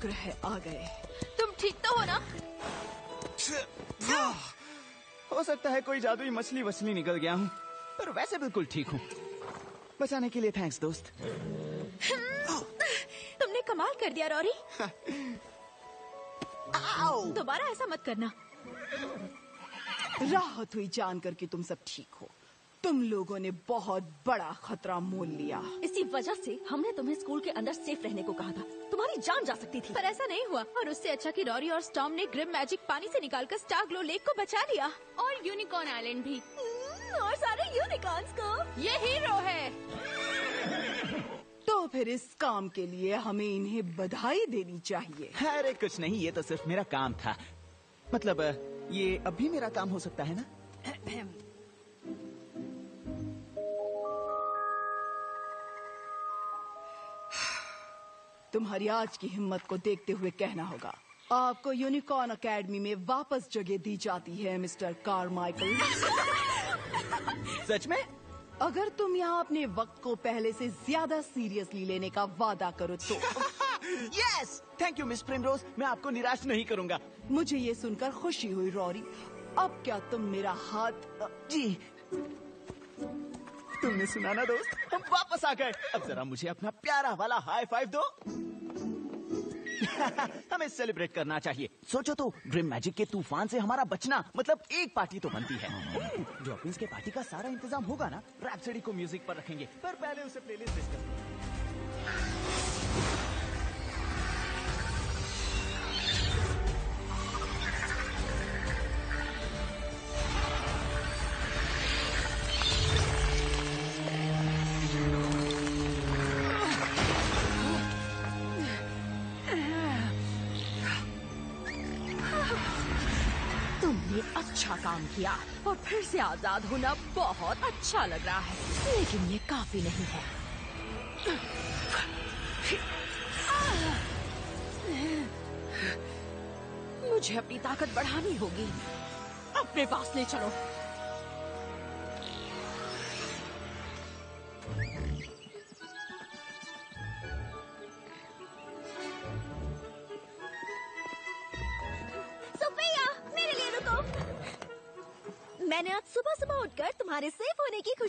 शुक्र है आ गए। तुम ठीक तो हो ना? हो सकता है कोई जादुई मछली वछली निकल गया हूँ पर वैसे बिल्कुल ठीक हूँ। बचाने के लिए थैंक्स दोस्त। तुमने कमाल कर दिया रॉरी। दोबारा ऐसा मत करना। राहत हुई जान करके तुम सब ठीक हो। तुम लोगों ने बहुत बड़ा खतरा मोल लिया। इसी वजह से हमने तुम्हें स्कूल के अंदर सेफ़ रहने को कहा था। तुम्हारी जान जा सकती थी। पर ऐसा नहीं हुआ। और उससे अच्छा कि रॉरी और स्टॉम ने ग्रिम मैजिक पानी से निकालकर स्टार ग्लो लेक को बचा लिया। और यूनिकॉर्न आइलैंड भी। हम्म, और सारे यूनिकॉर्न्स को। ये हीरो है। तो फिर इस काम के लिए हमें इन्हें बधाई देनी चाहिए। अरे कुछ नहीं ये तो सिर्फ़ मेरा काम था। मतलब ये अब भी मेरा काम हो सकता है ना? तुम्हारी आज की हिम्मत को देखते हुए कहना होगा। आपको यूनिकॉर्न एकेडमी में वापस जगह दी जाती है मिस्टर कारमाइकल सच में? अगर तुम यहाँ अपने वक्त को पहले से ज़्यादा सीरियसली लेने का वादा करो तो। Yes thank you miss Primrose मैं आपको निराश नहीं करूँगा। मुझे ये सुनकर खुशी हुई रॉरी। अब क्या तुम मेरा हाथ जी। तुमने सुना ना दोस्त? हम वापस आ गए। अब जरा मुझे अपना प्यारा वाला हाई फाइव दो। हमें सेलिब्रेट करना चाहिए। सोचो तो ड्रीम मैजिक के तूफ़ान से हमारा बचना मतलब एक पार्टी तो बनती है। जो के पार्टी का सारा इंतज़ाम होगा ना? रैपसडी को म्यूज़िक पर रखेंगे पर पहले उसे प्लेलिस्ट डिस्कस किया और फिर से आज़ाद होना बहुत अच्छा लग रहा है। लेकिन ये काफ़ी नहीं है। मुझे अपनी ताकत बढ़ानी होगी। अपने पास ले चलो।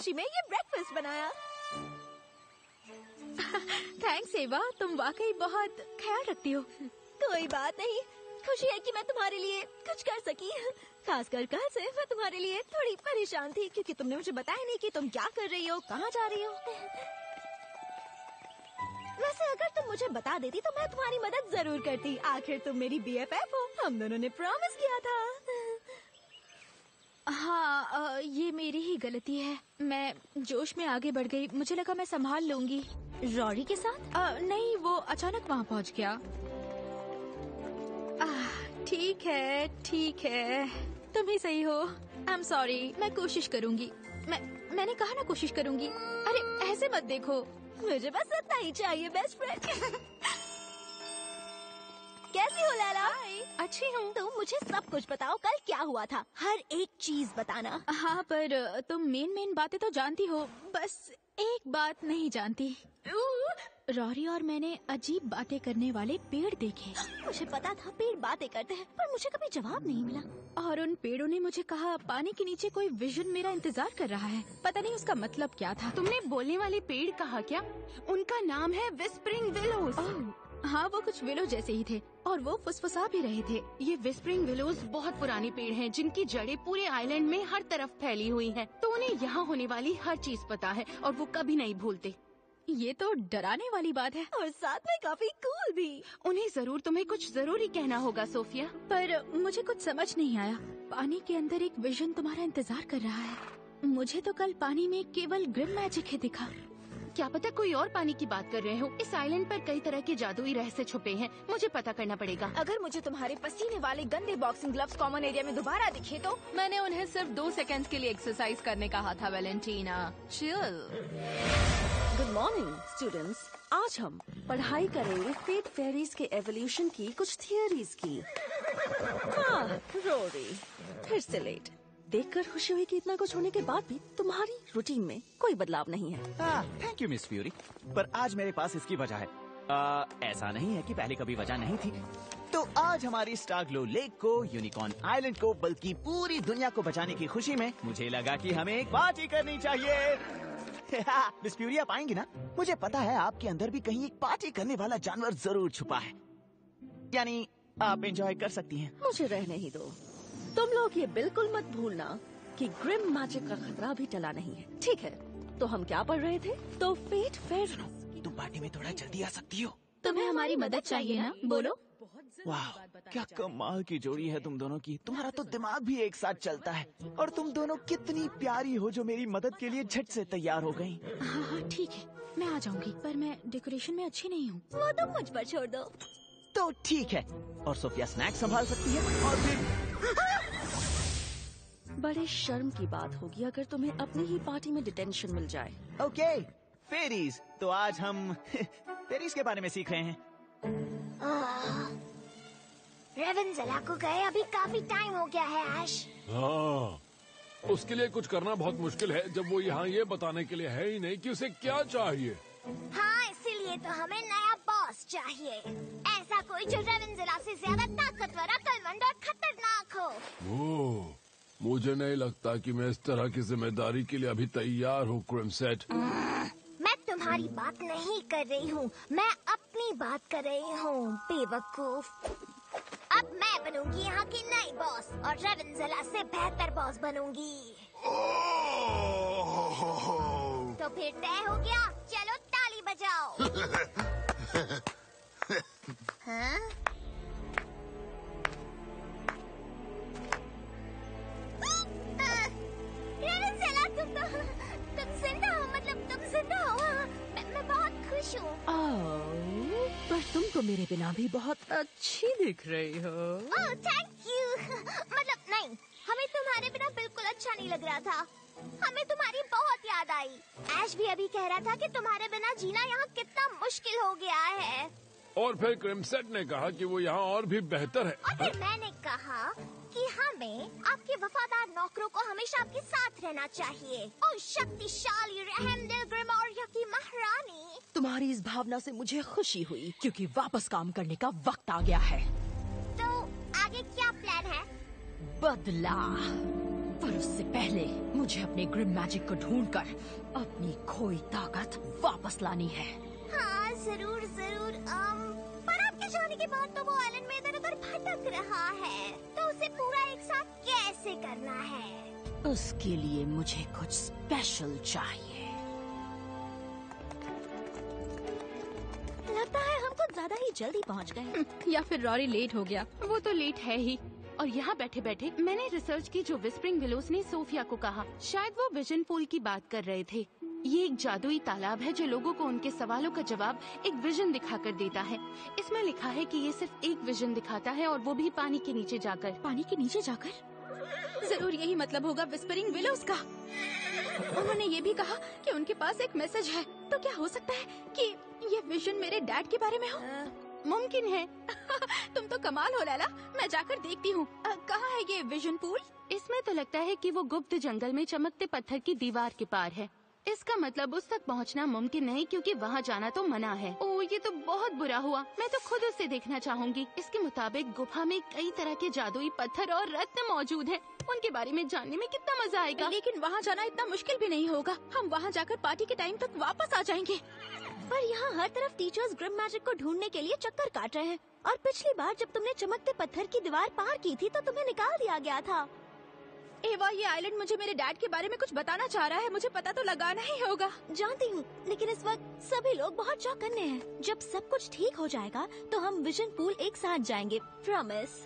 खुशी में ये ब्रेकफास्ट बनाया। थैंक्स एवा तुम वाकई बहुत ख्याल रखती हो। कोई बात नहीं। खुशी है कि मैं तुम्हारे लिए कुछ कर सकी। खासकर कल से मैं तुम्हारे लिए थोड़ी परेशान थी क्योंकि तुमने मुझे बताया नहीं कि तुम क्या कर रही हो कहाँ जा रही हो। वैसे अगर तुम मुझे बता देती तो मैं तुम्हारी मदद ज़रूर करती। आखिर तुम मेरी बीएफएफ हो। हम दोनों ने प्रॉमिस किया था। हाँ ये मेरी ही गलती है। मैं जोश में आगे बढ़ गई। मुझे लगा मैं संभाल लूँगी। रॉरी के साथ? अ, नहीं वो अचानक वहाँ पहुँच गया। ठीक है ठीक है। तुम ही सही हो। आई एम सॉरी मैं कोशिश करूँगी। मैं मैंने कहा ना कोशिश करूँगी। अरे ऐसे मत देखो। मुझे बस इतना ही चाहिए बेस्ट फ्रेंड कैसी हो लैला? अच्छी हूँ तुम मुझे सब कुछ बताओ कल क्या हुआ था? हर एक चीज़ बताना। हाँ पर तुम मेन मेन बातें तो जानती हो बस एक बात नहीं जानती। रॉरी और मैंने अजीब बातें करने वाले पेड़ देखे। मुझे पता था पेड़ बातें करते हैं पर मुझे कभी जवाब नहीं मिला। और उन पेड़ों ने मुझे कहा पानी के नीचे कोई विजन मेरा इंतज़ार कर रहा है। पता नहीं उसका मतलब क्या था। तुमने बोलने वाले पेड़ कहा क्या? उनका नाम है विस्परिंग विलोज हाँ वो कुछ विलो जैसे ही थे और वो फुसफुसा भी रहे थे। ये विस्परिंग विलोज बहुत पुराने पेड़ हैं जिनकी जड़ें पूरे आइलैंड में हर तरफ़ फैली हुई हैं। तो उन्हें यहाँ होने वाली हर चीज़ पता है और वो कभी नहीं भूलते। ये तो डराने वाली बात है। और साथ में काफ़ी कूल भी। उन्हें ज़रूर तुम्हें कुछ ज़रूरी कहना होगा सोफिया। पर मुझे कुछ समझ नहीं आया। पानी के अंदर एक विजन तुम्हारा इंतज़ार कर रहा है। मुझे तो कल पानी में केवल ग्रिम मैजिक ही दिखा। क्या पता कोई और पानी की बात कर रहे हो? इस आइलैंड पर कई तरह के जादुई रहस्य छुपे हैं। मुझे पता करना पड़ेगा। अगर मुझे तुम्हारे पसीने वाले गंदे बॉक्सिंग ग्लव्स कॉमन एरिया में दोबारा दिखे तो? मैंने उन्हें सिर्फ़ दो सेकंड्स के लिए एक्सरसाइज करने कहा था Valentina chill good morning students आज हम पढ़ाई करेंगे फेट फेरीज के एवोल्यूशन की कुछ थियोरीज की। हाँ रोरी फिर से लेट देखकर खुशी हुई कि इतना कुछ होने के बाद भी तुम्हारी रूटीन में कोई बदलाव नहीं है। थैंक यू मिस फ्यूरी पर आज मेरे पास इसकी वजह है। आ, ऐसा नहीं है कि पहले कभी वजह नहीं थी। तो आज हमारी स्टारग्लो लेक को यूनिकॉर्न आइलैंड को बल्कि पूरी दुनिया को बचाने की खुशी में मुझे लगा कि हमें एक पार्टी करनी चाहिए। मिस फ्यूरी आप आएँगी ना? मुझे पता है आपके अंदर भी कहीं एक पार्टी करने वाला जानवर ज़रूर छुपा है। यानी आप एंजॉय कर सकती हैं। मुझे रहने ही दो। तुम लोग ये बिल्कुल मत भूलना कि ग्रिम मैजिक का खतरा भी टला नहीं है। ठीक है तो हम क्या पढ़ रहे थे? तो फेट फेर तुम पार्टी में थोड़ा जल्दी आ सकती हो। तुम्हें हमारी मदद चाहिए ना? बोलो। वाह क्या कमाल की जोड़ी है तुम दोनों की। तुम्हारा तो दिमाग भी एक साथ चलता है। और तुम दोनों कितनी प्यारी हो जो मेरी मदद के लिए झट से तैयार हो गई हाँ हाँ ठीक है मैं आ जाऊँगी पर मैं डेकोरेशन में अच्छी नहीं हूँ। वो तुम मुझ पर छोड़ दो। तो ठीक है और सोफिया स्नैक संभाल सकती है और फिर बड़े शर्म की बात होगी अगर तुम्हें अपनी ही पार्टी में डिटेंशन मिल जाए। ओके फेरीज तो आज हम फेरीज के बारे में सीख रहे हैं। रेवेंजेला को गए अभी काफ़ी टाइम हो गया है ऐश हाँ उसके लिए कुछ करना बहुत मुश्किल है जब वो यहाँ ये बताने के लिए है ही नहीं कि उसे क्या चाहिए। हाँ इसीलिए तो हमें नया बॉस चाहिए। ऐसा कोई जो रेवेंजेला से ज़्यादा ताकतवर अकलमंद और खतरनाक हो। ओह, मुझे नहीं लगता कि मैं इस तरह की ज़िम्मेदारी के लिए अभी तैयार हूँ क्रिमसेट मैं तुम्हारी बात नहीं कर रही हूँ। मैं अपनी बात कर रही हूँ बेवकूफ़। अब मैं बनूँगी यहाँ की नई बॉस और रेवेंजेला से बेहतर बॉस बनूँगी। तो फिर तय हो गया चलो ताली बजाओ। हाँ? तुम तुम ज़िंदा हो मतलब तुम ज़िंदा हो मैं, मैं बहुत खुश हूँ। पर तुम तो मेरे बिना भी बहुत अच्छी दिख रही हो। ओह थैंक यू मतलब नहीं हमें तुम्हारे बिना बिल्कुल अच्छा नहीं लग रहा था। हमें तुम्हारी बहुत याद आई। ऐश भी अभी कह रहा था कि तुम्हारे बिना जीना यहाँ कितना मुश्किल हो गया है। और फिर क्रिमसेट ने कहा कि वो यहाँ और भी बेहतर है। और है फिर मैंने कहा कि हमें आपके वफादार नौकरों को हमेशा आपके साथ रहना चाहिए। और शक्तिशाली रहमदिल ग्रिमोरिया की महारानी। तुम्हारी इस भावना से मुझे खुशी हुई क्योंकि वापस काम करने का वक्त आ गया है। तो आगे क्या प्लान है? बदला। पर उससे पहले मुझे अपने ग्रिम मैजिक को ढूंढकर अपनी खोई ताकत वापस लानी है। हाँ ज़रूर ज़रूर। अम, पर आपके जाने के बाद तो वो आइलैंड में इधर उधर भटक रहा है। तो उसे पूरा एक साथ कैसे करना है? उसके लिए मुझे कुछ स्पेशल चाहिए। लगता है हम कुछ ज़्यादा ही जल्दी पहुँच गए या फिर रॉरी लेट हो गया। वो तो लेट है ही। और यहाँ बैठे बैठे मैंने रिसर्च की जो विस्परिंग विलोस ने सोफिया को कहा। शायद वो विजन पूल की बात कर रहे थे। ये एक जादुई तालाब है जो लोगों को उनके सवालों का जवाब एक विजन दिखाकर देता है। इसमें लिखा है कि ये सिर्फ़ एक विजन दिखाता है और वो भी पानी के नीचे जाकर। पानी के नीचे जाकर? ज़रूर यही मतलब होगा विस्परिंग विलोस का। उन्होंने ये भी कहा कि उनके पास एक मैसेज है। तो क्या हो सकता है कि ये विजन मेरे डैड के बारे में हो? मुमकिन है। तुम तो कमाल हो लैला। मैं जाकर देखती हूँ। कहाँ है ये विजन पूल इसमें तो लगता है कि वो गुप्त जंगल में चमकते पत्थर की दीवार के पार है। इसका मतलब उस तक पहुँचना मुमकिन नहीं क्योंकि वहाँ जाना तो मना है। ओ ये तो बहुत बुरा हुआ। मैं तो खुद उसे देखना चाहूँगी। इसके मुताबिक गुफा में कई तरह के जादुई पत्थर और रत्न मौजूद हैं। उनके बारे में जानने में कितना मज़ा आएगा। लेकिन वहाँ जाना इतना मुश्किल भी नहीं होगा। हम वहाँ जाकर पार्टी के टाइम तक वापस आ जाएँगे। पर यहाँ हर तरफ़ टीचर्स ग्रिम मैजिक को ढूँढने के लिए चक्कर काट रहे हैं। और पिछली बार जब तुमने चमकते पत्थर की दीवार पार की थी तो तुम्हें निकाल दिया गया था। एवा ये आइलैंड मुझे मेरे डैड के बारे में कुछ बताना चाह रहा है। मुझे पता तो लगाना ही होगा। जानती हूँ लेकिन इस वक्त सभी लोग बहुत चौकन्ने हैं। जब सब कुछ ठीक हो जाएगा तो हम विजन पूल एक साथ जाएँगे प्रॉमिस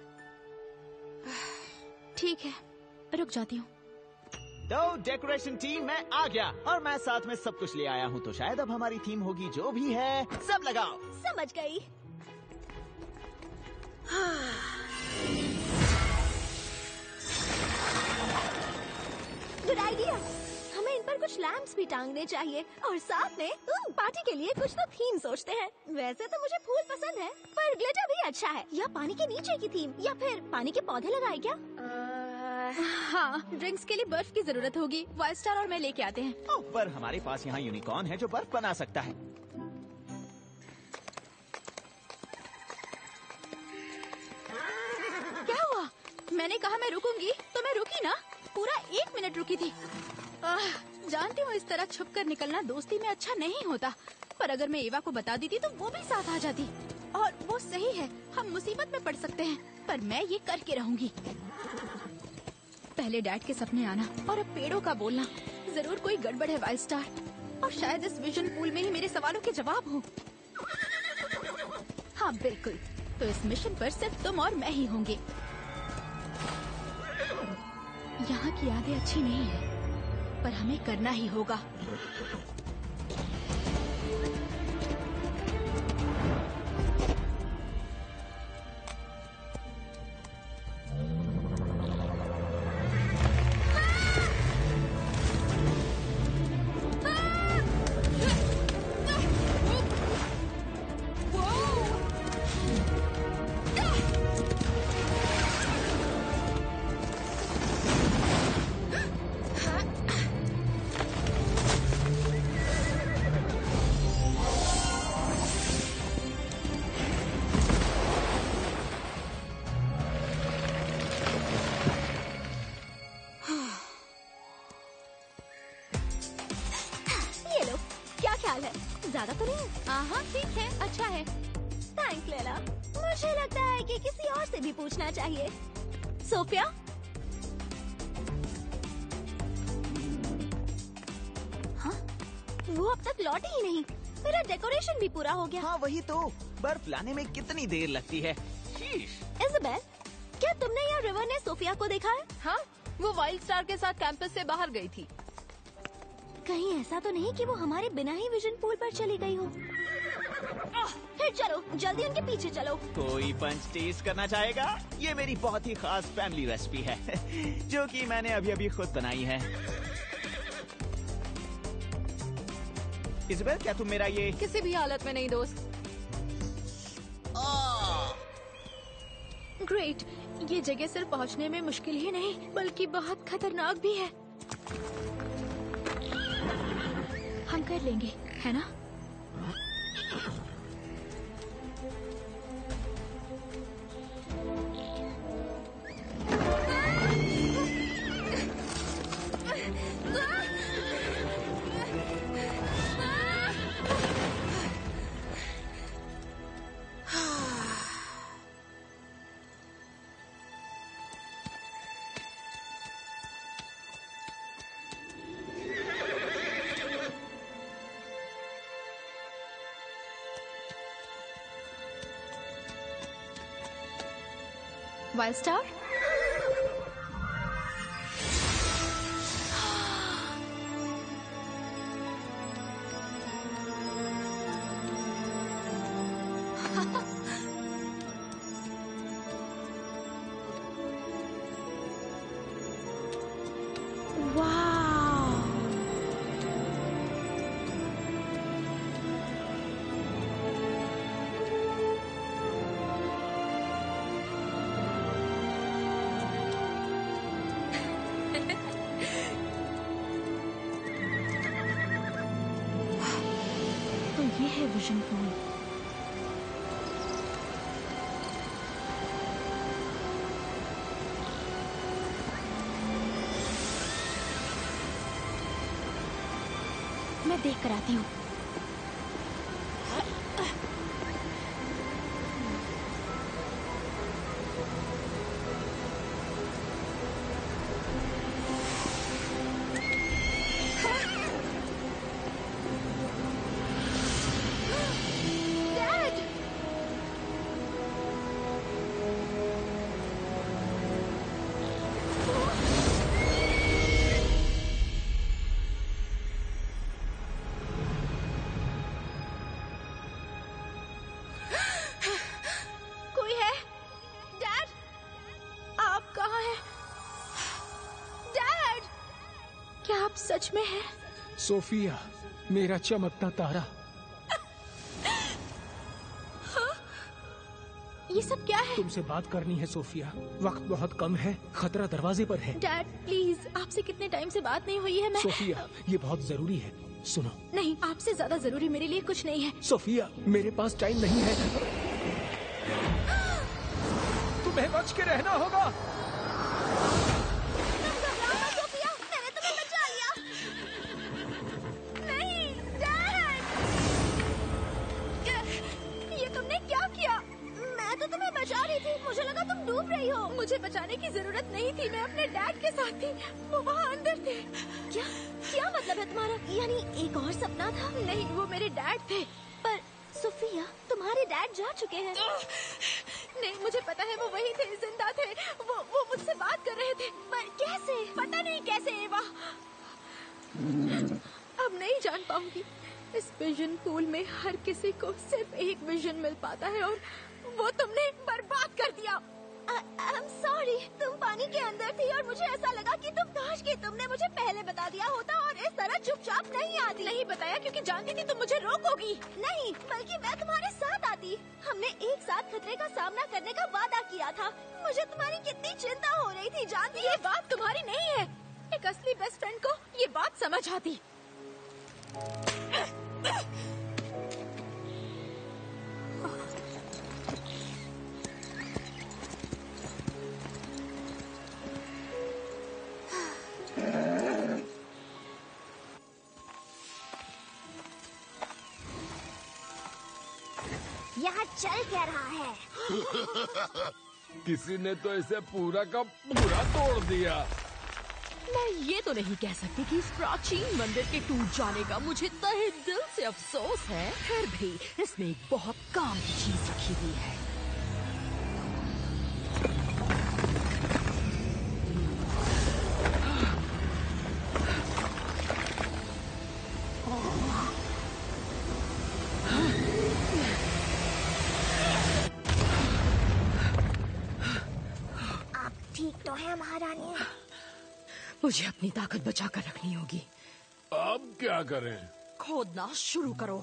ठीक है रुक जाती हूँ। तो डेकोरेशन टीम मैं आ गया और मैं साथ में सब कुछ ले आया हूँ तो शायद अब हमारी थीम होगी जो भी है सब लगाओ। समझ गई। गुड आइडिया हमें इन पर कुछ लैंप्स भी टांगने चाहिए और साथ में पार्टी के लिए कुछ तो थीम सोचते हैं। वैसे तो मुझे फूल पसंद है पर ग्लिटर भी अच्छा है। या पानी के नीचे की थीम या फिर पानी के पौधे लगाए क्या? हाँ ड्रिंक्स के लिए बर्फ़ की ज़रूरत होगी। वाइल्ड स्टार और मैं लेके आते हैं। पर हमारे पास यहाँ यूनिकॉर्न है जो बर्फ़ बना सकता है। क्या हुआ? मैंने कहा मैं रुकूँगी तो मैं रुकी ना? पूरा एक मिनट रुकी थी। आह, जानती हूँ इस तरह छुप कर निकलना दोस्ती में अच्छा नहीं होता पर अगर मैं एवा को बता देती तो वो भी साथ आ जाती। और वो सही है हम मुसीबत में पड़ सकते हैं पर मैं ये करके रहूँगी। पहले डैड के सपने आना और अब पेड़ों का बोलना। ज़रूर कोई गड़बड़ है वाइल्ड स्टार और शायद इस विजन पूल में ही मेरे सवालों के जवाब हो। हाँ बिल्कुल। तो इस मिशन पर सिर्फ़ तुम और मैं ही होंगे। यहाँ की यादें अच्छी नहीं है पर हमें करना ही होगा। कितनी देर लगती है। इजबेल क्या तुमने या रिवर ने सोफिया को देखा है? हाँ वो वाइल्ड स्टार के साथ कैंपस से बाहर गई थी। कहीं ऐसा तो नहीं कि वो हमारे बिना ही विजन पूल पर चली गई हो। फिर चलो जल्दी उनके पीछे चलो। कोई पंच टेस्ट करना चाहेगा? ये मेरी बहुत ही खास फैमिली रेसिपी है जो कि मैंने अभी अभी खुद बनाई है। इजबेल क्या तुम मेरा ये किसी भी हालत में नहीं दोस्त। ग्रेट ये जगह सिर्फ़ पहुँचने में मुश्किल ही नहीं, बल्कि बहुत खतरनाक भी है। हम कर लेंगे, है ना? वाइल्ड स्टार सच में हैं? सोफिया मेरा चमकता तारा। ये सब क्या है? तुमसे बात करनी है सोफिया। वक्त बहुत कम है खतरा दरवाजे पर है। डैड प्लीज़ आपसे कितने टाइम से बात नहीं हुई है मैं सोफिया ये बहुत ज़रूरी है। सुनो। नहीं आपसे ज़्यादा ज़रूरी मेरे लिए कुछ नहीं है। सोफिया मेरे पास टाइम नहीं है। तुम्हें बच के रहना होगा। नहीं जान पाऊँगी। इस विजन पूल में हर किसी को सिर्फ़ एक विजन मिल पाता है और वो तुमने बर्बाद कर दिया। आई एम सॉरी तुम पानी के अंदर थी और मुझे ऐसा लगा कि तुम काश कि तुमने मुझे पहले बता दिया होता और इस तरह चुपचाप नहीं आती। नहीं बताया क्योंकि जानती थी तुम मुझे रोकोगी। नहीं बल्कि मैं तुम्हारे साथ आती। हमने एक साथ खतरे का सामना करने का वादा किया था। मुझे तुम्हारी कितनी चिंता हो रही थी जानती ये बात तुम्हारी नहीं है। एक असली बेस्ट फ्रेंड को ये बात समझ आती। यहाँ चल क्या रहा है? किसी ने तो इसे पूरा का पूरा तोड़ दिया। मैं ये तो नहीं कह सकती कि इस प्राचीन मंदिर के टूट जाने का मुझे तहे दिल से अफसोस है। फिर भी इसमें एक बहुत काम की चीज़ रखी हुई है। मुझे अपनी ताकत बचा कर रखनी होगी। अब क्या करें? खोदना शुरू करो।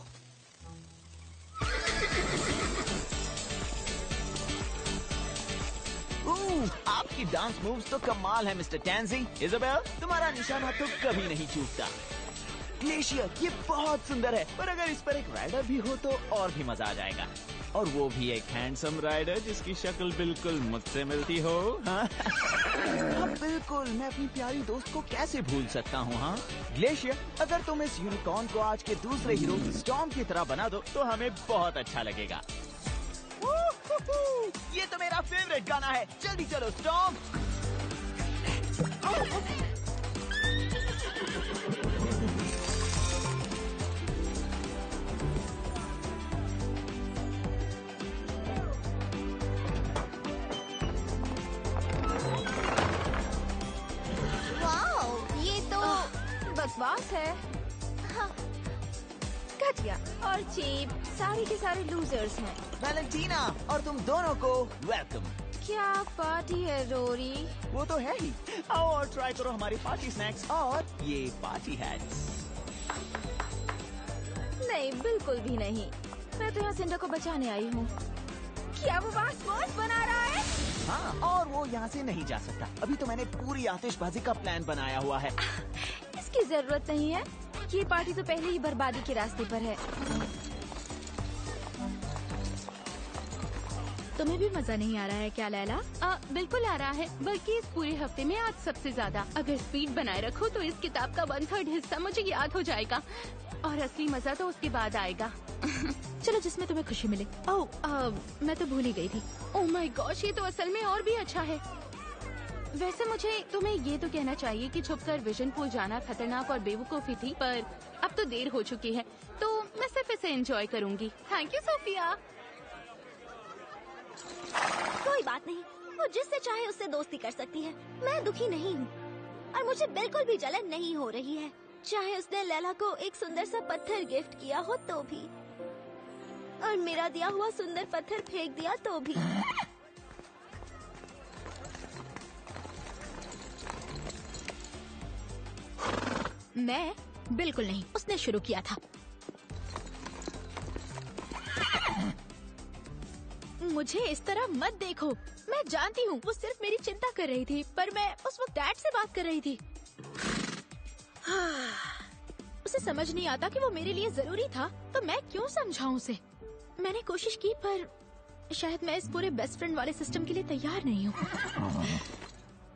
आपकी डांस मूव्स तो कमाल है मिस्टर टैंजी इजाबेल तुम्हारा निशाना तो कभी नहीं चूकता ग्लेशियर ये बहुत सुंदर है पर अगर इस पर एक राइडर भी हो तो और भी मज़ा आ जाएगा। और वो भी एक हैंडसम राइडर जिसकी शक्ल बिल्कुल मुझसे मिलती हो हाँ? बिल्कुल, मैं अपनी प्यारी दोस्त को कैसे भूल सकता हूँ हाँ? ग्लेशियर, अगर तुम इस यूनिकॉर्न को आज के दूसरे हीरो स्टॉर्म की तरह बना दो तो हमें बहुत अच्छा लगेगा। ये तो मेरा फेवरेट गाना है। जल्दी चलो स्टॉर्म बकवास है। हाँ, घटिया और चीप सारे के सारे लूजर्स हैं। वैलेंटीना और तुम दोनों को वेलकम क्या पार्टी है रोरी? वो तो है ही। आओ और ट्राई करो हमारी पार्टी स्नैक्स और ये पार्टी हैट्स नहीं बिल्कुल भी नहीं। मैं तो यहाँ सिंडा को बचाने आई हूँ। क्या वो वहाँ बना रहा है? हाँ और वो यहाँ से नहीं जा सकता। अभी तो मैंने पूरी आतिशबाजी का प्लान बनाया हुआ है। इसकी ज़रूरत नहीं है ये पार्टी तो पहले ही बर्बादी के रास्ते पर है। तुम्हें भी मज़ा नहीं आ रहा है क्या लैला? आ, बिल्कुल आ रहा है बल्कि इस पूरे हफ़्ते में आज सबसे ज़्यादा। अगर स्पीड बनाए रखो तो इस किताब का वन थर्ड हिस्सा मुझे याद हो जाएगा। और असली मज़ा तो उसके बाद आएगा। चलो जिसमें तुम्हें खुशी मिले। ओह आ, मैं तो भूल ही गई थी। ओह माय गॉश ये तो असल में और भी अच्छा है। वैसे मुझे तुम्हें ये तो कहना चाहिए कि छुपकर विजन पूल जाना खतरनाक और बेवकूफ़ी थी पर अब तो देर हो चुकी है तो मैं सिर्फ़ इसे एंजॉय करूँगी। थैंक यू सोफिया कोई बात नहीं वो जिससे चाहे उससे दोस्ती कर सकती है। मैं दुखी नहीं हूँ और मुझे बिल्कुल भी जलन नहीं हो रही है। चाहे उसने लैला को एक सुंदर सा पत्थर गिफ्ट किया हो तो भी और मेरा दिया हुआ सुंदर पत्थर फेंक दिया तो भी। मैं बिल्कुल नहीं उसने शुरू किया था। मुझे इस तरह मत देखो। मैं जानती हूँ वो सिर्फ़ मेरी चिंता कर रही थी पर मैं उस वक्त डैड से बात कर रही थी। उसे समझ नहीं आता कि वो मेरे लिए ज़रूरी था तो मैं क्यों समझाऊं उसे? मैंने कोशिश की पर शायद मैं इस पूरे बेस्ट फ्रेंड वाले सिस्टम के लिए तैयार नहीं हूँ।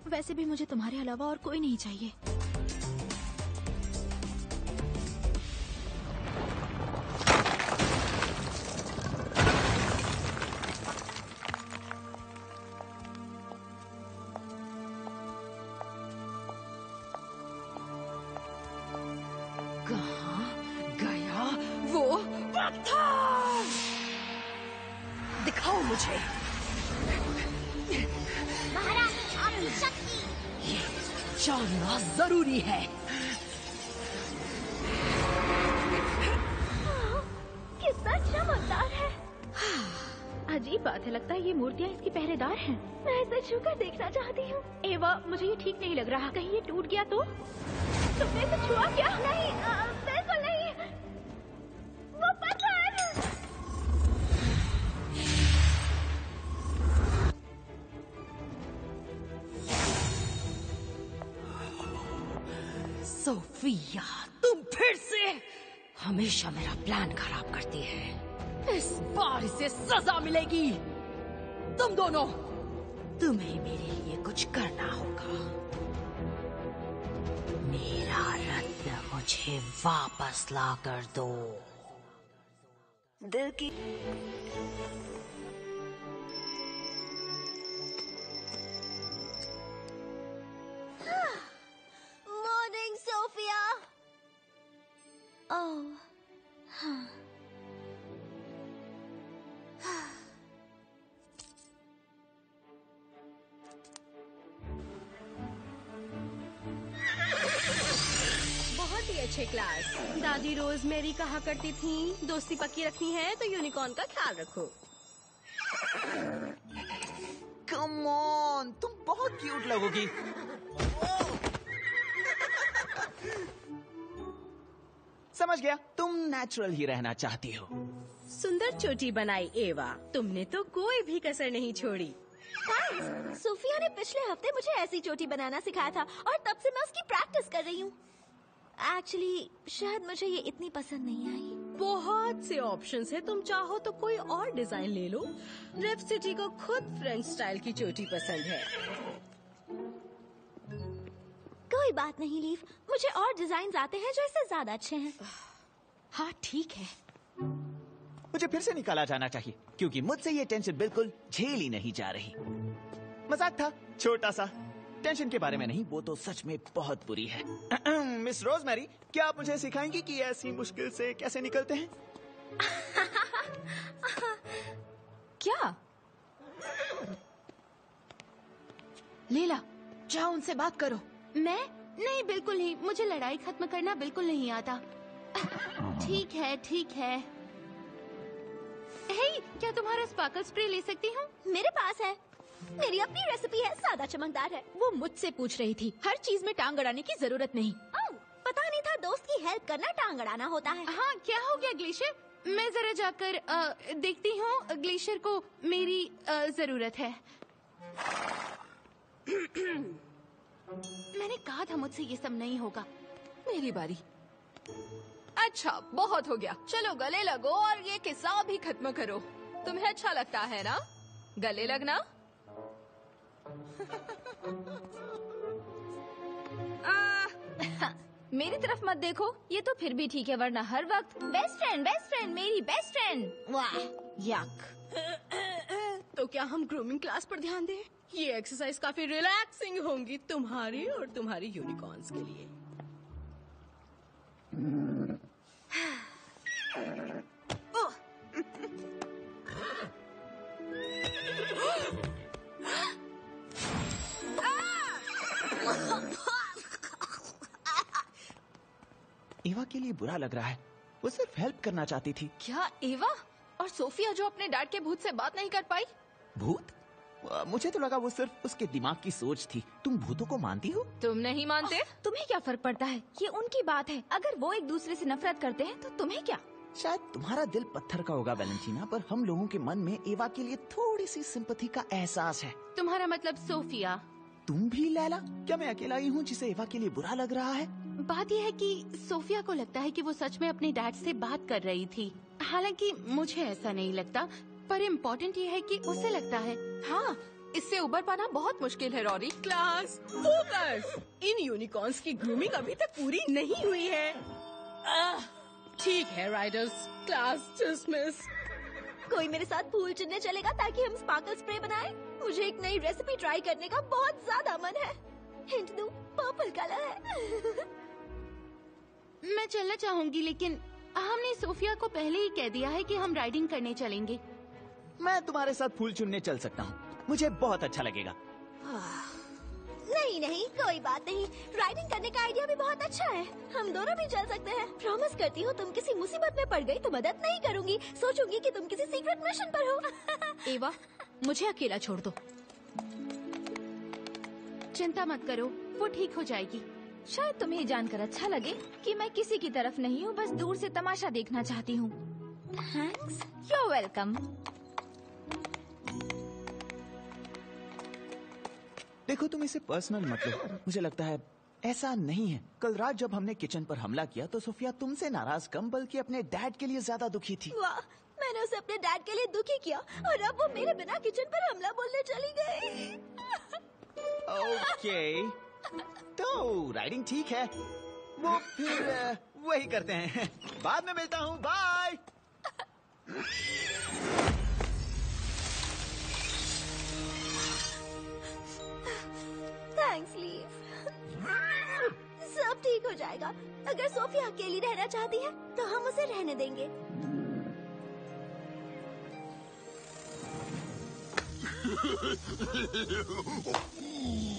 वैसे भी मुझे तुम्हारे अलावा और कोई नहीं चाहिए। तो? तुमने इसे छुआ क्या? नहीं बिल्कुल नहीं। वो पत्थर! सोफिया तुम फिर से हमेशा मेरा प्लान खराब करती है। इस बार इसे सजा मिलेगी। तुम दोनों तुम्हें मेरे लिए कुछ करना होगा। मुझे वापस ला कर दो। दिल की कहा करती थी? दोस्ती पक्की रखनी है तो यूनिकॉर्न का ख्याल रखो। कम ऑन तुम बहुत क्यूट लगोगी। समझ गया तुम नेचुरल ही रहना चाहती हो। सुंदर चोटी बनाई एवा। तुमने तो कोई भी कसर नहीं छोड़ी। सोफिया ने पिछले हफ़्ते मुझे ऐसी चोटी बनाना सिखाया था और तब से मैं उसकी प्रैक्टिस कर रही हूँ। एक्चुअली शायद मुझे ये इतनी पसंद नहीं आई। बहुत से ऑप्शंस है। तुम चाहो तो कोई और डिज़ाइन ले लो। रेप सिटी को खुद फ्रेंच स्टाइल की चोटी पसंद है। कोई बात नहीं लीव मुझे और डिज़ाइन आते हैं जो इससे ज़्यादा अच्छे हैं। हाँ ठीक है। मुझे फिर से निकाला जाना चाहिए क्योंकि मुझसे ये टेंशन बिल्कुल झेली नहीं जा रही। मज़ाक था छोटा सा। टेंशन के बारे में नहीं। वो तो सच में बहुत बुरी है। मिस रोजमेरी क्या आप मुझे सिखाएँगी कि ऐसी मुश्किल से कैसे निकलते हैं? क्या? लीला जाओ उनसे बात करो। मैं? नहीं बिल्कुल नहीं। मुझे लड़ाई खत्म करना बिल्कुल नहीं आता। ठीक है ठीक है। हे क्या तुम्हारा स्पार्कल स्प्रे ले सकती हूँ? मेरे पास है। मेरी अपनी रेसिपी है ज़्यादा चमकदार है। वो मुझसे पूछ रही थी हर चीज़ में टांग अड़ाने की ज़रूरत नहीं। ओह, पता नहीं था दोस्त की हेल्प करना टांग अड़ाना होता है। हाँ क्या हो गया ग्लेशियर? मैं जरा जाकर अ, देखती हूँ ग्लेशियर को मेरी अ, ज़रूरत है। मैंने कहा था मुझसे ये सब नहीं होगा। मेरी बारी। अच्छा बहुत हो गया। चलो गले लगो और ये किस्सा भी खत्म करो। तुम्हें अच्छा लगता है ना? गले लगना? आ, मेरी तरफ़ मत देखो ये तो फिर भी ठीक है वरना हर वक्त बेस्ट फ्रेंड बेस्ट फ्रेंड मेरी बेस्ट फ्रेंड वाह यक तो क्या हम ग्रूमिंग क्लास पर ध्यान दें? ये एक्सरसाइज काफ़ी रिलैक्सिंग होंगी तुम्हारी और तुम्हारी यूनिकॉर्न्स के लिए। इवा के लिए बुरा लग रहा है। वो सिर्फ़ हेल्प करना चाहती थी। क्या एवा और सोफिया जो अपने डैड के भूत से बात नहीं कर पाई? भूत? मुझे तो लगा वो सिर्फ़ उसके दिमाग की सोच थी। तुम भूतों को मानती हो? तुम नहीं मानते? तुम्हें क्या फ़र्क पड़ता है? ये उनकी बात है। अगर वो एक दूसरे से नफरत करते हैं तो तुम्हें क्या? शायद तुम्हारा दिल पत्थर का होगा वैलेंटीना पर हम लोगों के मन में एवा के लिए थोड़ी सी सिंपथी का एहसास है। तुम्हारा मतलब सोफिया। तुम भी लैला? क्या मैं अकेला ही हूँ जिसे एवा के लिए बुरा लग रहा है? बात यह है कि सोफिया को लगता है कि वो सच में अपने डैड से बात कर रही थी। हालाँकि मुझे ऐसा नहीं लगता पर इम्पोर्टेंट ये है कि उसे लगता है। हाँ इससे उबर पाना बहुत मुश्किल है रॉरी। क्लास फोकस इन यूनिकॉर्न्स की ग्रूमिंग अभी तक पूरी नहीं हुई है। ठीक है राइडर्स क्लास डिसमिस कोई मेरे साथ फूल चुनने चलेगा ताकि हम स्पार्कल स्प्रे बनाएँ? मुझे एक नई रेसिपी ट्राई करने का बहुत ज़्यादा मन है। हिंट दूँ पर्पल कलर है। मैं चलना चाहूँगी लेकिन हमने सोफिया को पहले ही कह दिया है कि हम राइडिंग करने चलेंगे। मैं तुम्हारे साथ फूल चुनने चल सकता हूँ। मुझे बहुत अच्छा लगेगा। नहीं नहीं कोई बात नहीं। राइडिंग करने का आइडिया भी बहुत अच्छा है। हम दोनों भी चल सकते हैं। प्रॉमिस करती हूँ तुम किसी मुसीबत में पड़ गई तो मदद नहीं करूँगी। सोचूँगी कि तुम किसी सीक्रेट मिशन पर हो। एवा मुझे अकेला छोड़ दो। चिंता मत करो वो ठीक हो जाएगी। शायद तुम्हें जानकर अच्छा लगे कि मैं किसी की तरफ़ नहीं हूँ बस दूर से तमाशा देखना चाहती हूँ। थैंक्स यू वेलकम देखो तुम इसे पर्सनल मत लो। मुझे लगता है ऐसा नहीं है। कल रात जब हमने किचन पर हमला किया तो सोफिया तुमसे नाराज़ कम बल्कि अपने डैड के लिए ज़्यादा दुखी थी। वाह मैंने उसे अपने डैड के लिए दुखी किया और अब वो मेरे बिना किचन पर हमला बोलने चली गई। ओके तो राइडिंग ठीक है। वो फिर वही करते हैं। बाद में मिलता हूँ। बाय। थैंक्स लीव सब ठीक हो जाएगा। अगर सोफिया अकेली रहना चाहती है तो हम उसे रहने देंगे।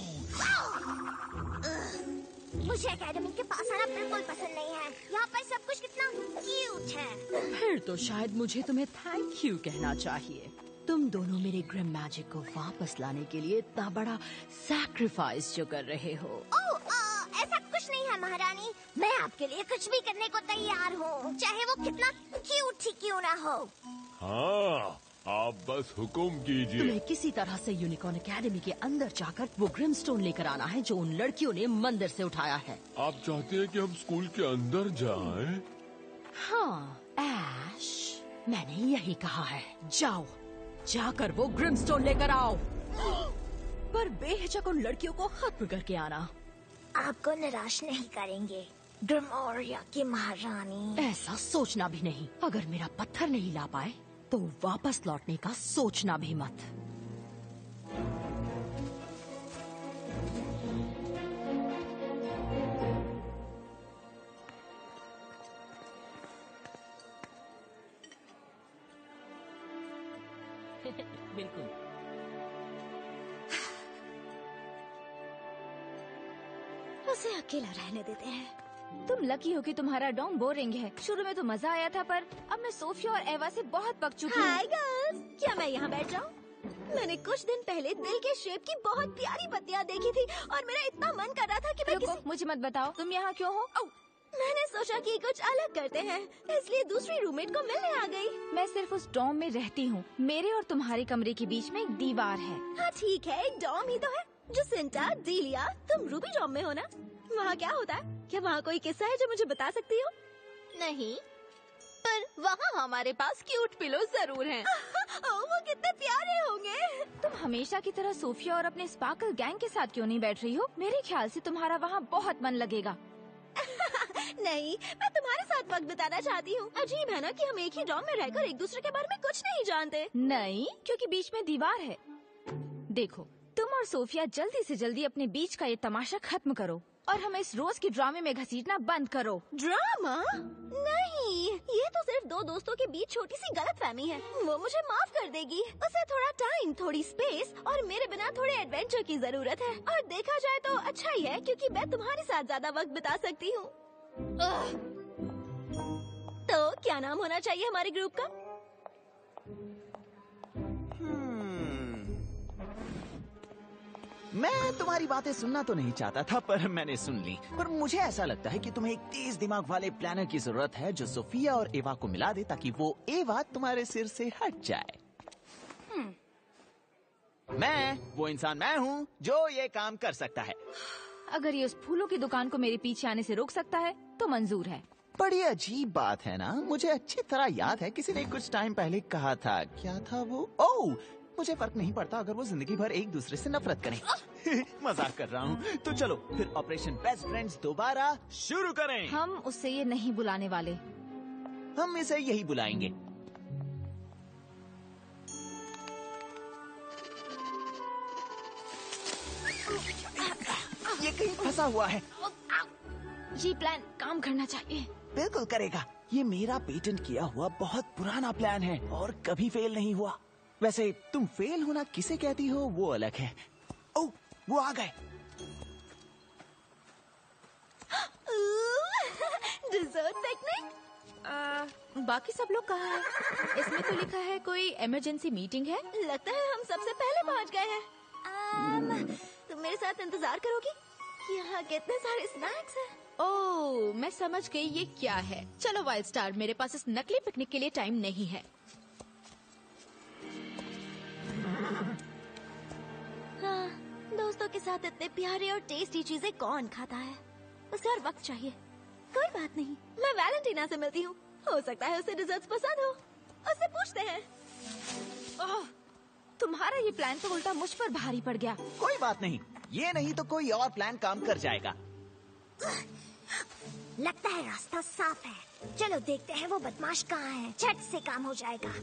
मुझे एकेडमी के पास आना बिल्कुल पसंद नहीं है। यहाँ पर सब कुछ कितना क्यूट है। फिर तो शायद मुझे तुम्हें थैंक यू कहना चाहिए। तुम दोनों मेरे ग्रिम मैजिक को वापस लाने के लिए इतना बड़ा सैक्रिफाइस जो कर रहे हो। ओह आ, ऐसा कुछ नहीं है महारानी। मैं आपके लिए कुछ भी करने को तैयार हूँ चाहे वो कितना क्यूट ही क्यों ना हो। हाँ आप बस हुक्म कीजिए। तुम्हें किसी तरह से यूनिकॉर्न एकेडमी के अंदर जाकर वो ग्रिम स्टोन लेकर आना है जो उन लड़कियों ने मंदिर से उठाया है। आप चाहते हैं कि हम स्कूल के अंदर जाएँ? हाँ ऐश मैंने यही कहा है। जाओ जाकर वो ग्रिम स्टोन लेकर आओ। पर बेहिचक उन लड़कियों को खत्म करके आना। आपको निराश नहीं करेंगे ड्रमोरिया की महारानी। ऐसा सोचना भी नहीं। अगर मेरा पत्थर नहीं ला पाए तो वापस लौटने का सोचना भी मत। बिल्कुल। उसे अकेला रहने देते हैं। तुम लकी हो कि तुम्हारा डॉम बोरिंग है। शुरू में तो मज़ा आया था पर अब मैं सोफिया और एवा से बहुत पक चुकी हूँ। गर्ल्स क्या मैं यहाँ बैठ जाऊँ? मैंने कुछ दिन पहले दिल के शेप की बहुत प्यारी पत्तियाँ देखी थी और मेरा इतना मन कर रहा था कि मैं किसी... मुझे मत बताओ तुम यहाँ क्यों हो? औ, मैंने सोचा कि कुछ अलग करते हैं इसलिए दूसरी रूममेट को मिलने आ गई। मैं सिर्फ़ उस डॉम में रहती हूँ। मेरे और तुम्हारे कमरे के बीच में एक दीवार है। हाँ ठीक है एक डॉम ही तो है जो सिंटा डीलिया तुम रूबी डॉम में हो ना? वहाँ क्या होता है? क्या वहाँ कोई किस्सा है जो मुझे बता सकती हो? नहीं पर वहाँ हमारे पास क्यूट पिलो ज़रूर हैं। ओ, वो कितने प्यारे होंगे। तुम हमेशा की तरह सोफिया और अपने स्पार्कल गैंग के साथ क्यों नहीं बैठ रही हो? मेरे ख्याल से तुम्हारा वहाँ बहुत मन लगेगा। नहीं मैं तुम्हारे साथ वक्त बिताना चाहती हूँ। अजीब है ना कि हम एक ही डॉम में रहकर एक दूसरे के बारे में कुछ नहीं जानते। नहीं क्योंकि बीच में दीवार है। देखो तुम और सोफिया जल्दी से जल्दी अपने बीच का ये तमाशा खत्म करो और हमें इस रोज के ड्रामे में घसीटना बंद करो। ड्रामा? नहीं, ये तो सिर्फ़ दो दोस्तों के बीच छोटी सी गलत फहमी है। वो मुझे माफ़ कर देगी। उसे थोड़ा टाइम थोड़ी स्पेस और मेरे बिना थोड़े एडवेंचर की ज़रूरत है। और देखा जाए तो अच्छा ही है, क्योंकि मैं तुम्हारे साथ ज़्यादा वक्त बिता सकती हूँ। तो क्या नाम होना चाहिए हमारे ग्रुप का? मैं तुम्हारी बातें सुनना तो नहीं चाहता था पर मैंने सुन ली। पर मुझे ऐसा लगता है कि तुम्हें एक तेज दिमाग वाले प्लानर की ज़रूरत है जो सोफिया और एवा को मिला दे ताकि वो एवा तुम्हारे सिर से हट जाए। मैं वो इंसान मैं हूँ जो ये काम कर सकता है। अगर ये उस फूलों की दुकान को मेरे पीछे आने से रोक सकता है तो मंजूर है। बड़ी अजीब बात है ना? मुझे अच्छी तरह याद है किसी ने कुछ टाइम पहले कहा था। क्या था वो? ओह मुझे फ़र्क नहीं पड़ता अगर वो ज़िंदगी भर एक दूसरे से नफरत करें। मज़ाक कर रहा हूँ। तो चलो फिर ऑपरेशन बेस्ट फ्रेंड्स दोबारा शुरू करें। हम उससे ये नहीं बुलाने वाले। हम इसे यही बुलाएँगे। ये कहीं फंसा हुआ है। ये प्लान काम करना चाहिए। बिल्कुल करेगा। ये मेरा पेटेंट किया हुआ बहुत पुराना प्लान है और कभी फेल नहीं हुआ। वैसे तुम फेल होना किसे कहती हो वो अलग है। ओ वो आ गए। डिजर्ट पिकनिक बाकी सब लोग कहाँ हैं? इसमें तो लिखा है कोई इमरजेंसी मीटिंग है? लगता है हम सबसे पहले पहुँच गए हैं। आम, तुम मेरे साथ इंतज़ार करोगी? यहाँ कितने सारे स्नैक्स हैं? ओह मैं समझ गई ये क्या है। चलो वाइल्ड स्टार मेरे पास इस नकली पिकनिक के लिए टाइम नहीं है। हाँ, दोस्तों के साथ इतने प्यारे और टेस्टी चीज़ें कौन खाता है? उसे और वक्त चाहिए। कोई बात नहीं मैं वैलेंटीना से मिलती हूँ। हो सकता है उसे डिजर्ट्स पसंद हो। उससे पूछते हैं। ओह, तुम्हारा ये प्लान तो उल्टा मुझ पर भारी पड़ गया। कोई बात नहीं ये नहीं तो कोई और प्लान काम कर जाएगा। लगता है रास्ता साफ़ है। चलो देखते हैं वो बदमाश कहाँ है। झट से काम हो जाएगा।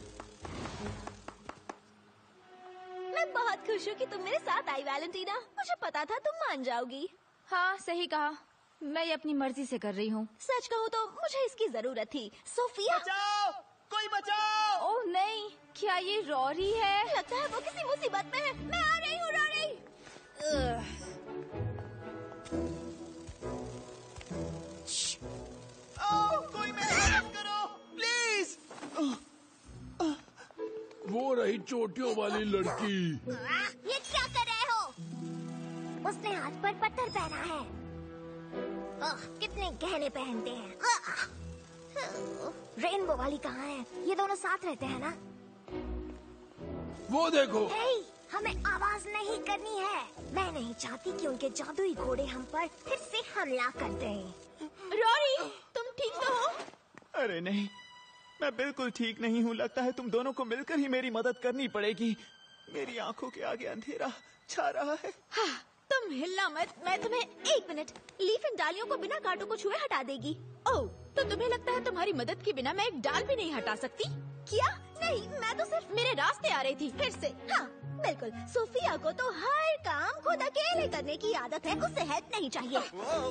मैं बहुत खुश हूँ कि तुम मेरे साथ आई वैलेंटीना। मुझे पता था तुम मान जाओगी। हाँ सही कहा। मैं ये अपनी मर्ज़ी से कर रही हूँ। सच कहूँ तो मुझे इसकी ज़रूरत थी। सोफिया! बचाओ! कोई बचाओ! ओह नहीं। क्या ये रॉरी है? लगता है वो किसी मुसीबत चोटियों वाली लड़की। ये क्या कर रहे हो? उसने हाथ पर पत्थर पहना है। आह, कितने गहने पहनते हैं। रेनबो वाली कहाँ है? ये दोनों साथ रहते हैं ना? वो देखो। हे, हमें आवाज़ नहीं करनी है। मैं नहीं चाहती कि उनके जादुई घोड़े हम पर फिर से हमला कर दें रॉरी तुम ठीक तो हो? अरे नहीं मैं बिल्कुल ठीक नहीं हूँ। लगता है तुम दोनों को मिलकर ही मेरी मदद करनी पड़ेगी। मेरी आँखों के आगे अंधेरा छा रहा है। हाँ, तुम हिलना मत। मैं तुम्हें एक मिनट लीफ इन डालियों को बिना कांटों को छुए हटा देगी। ओह तो तुम्हें लगता है तुम्हारी मदद के बिना मैं एक डाल भी नहीं हटा सकती? क्या? नहीं मैं तो सिर्फ़ मेरे रास्ते आ रही थी फिर से। हाँ बिल्कुल। सोफिया को तो हर काम खुद अकेले करने की आदत है उसे हेल्प नहीं चाहिए।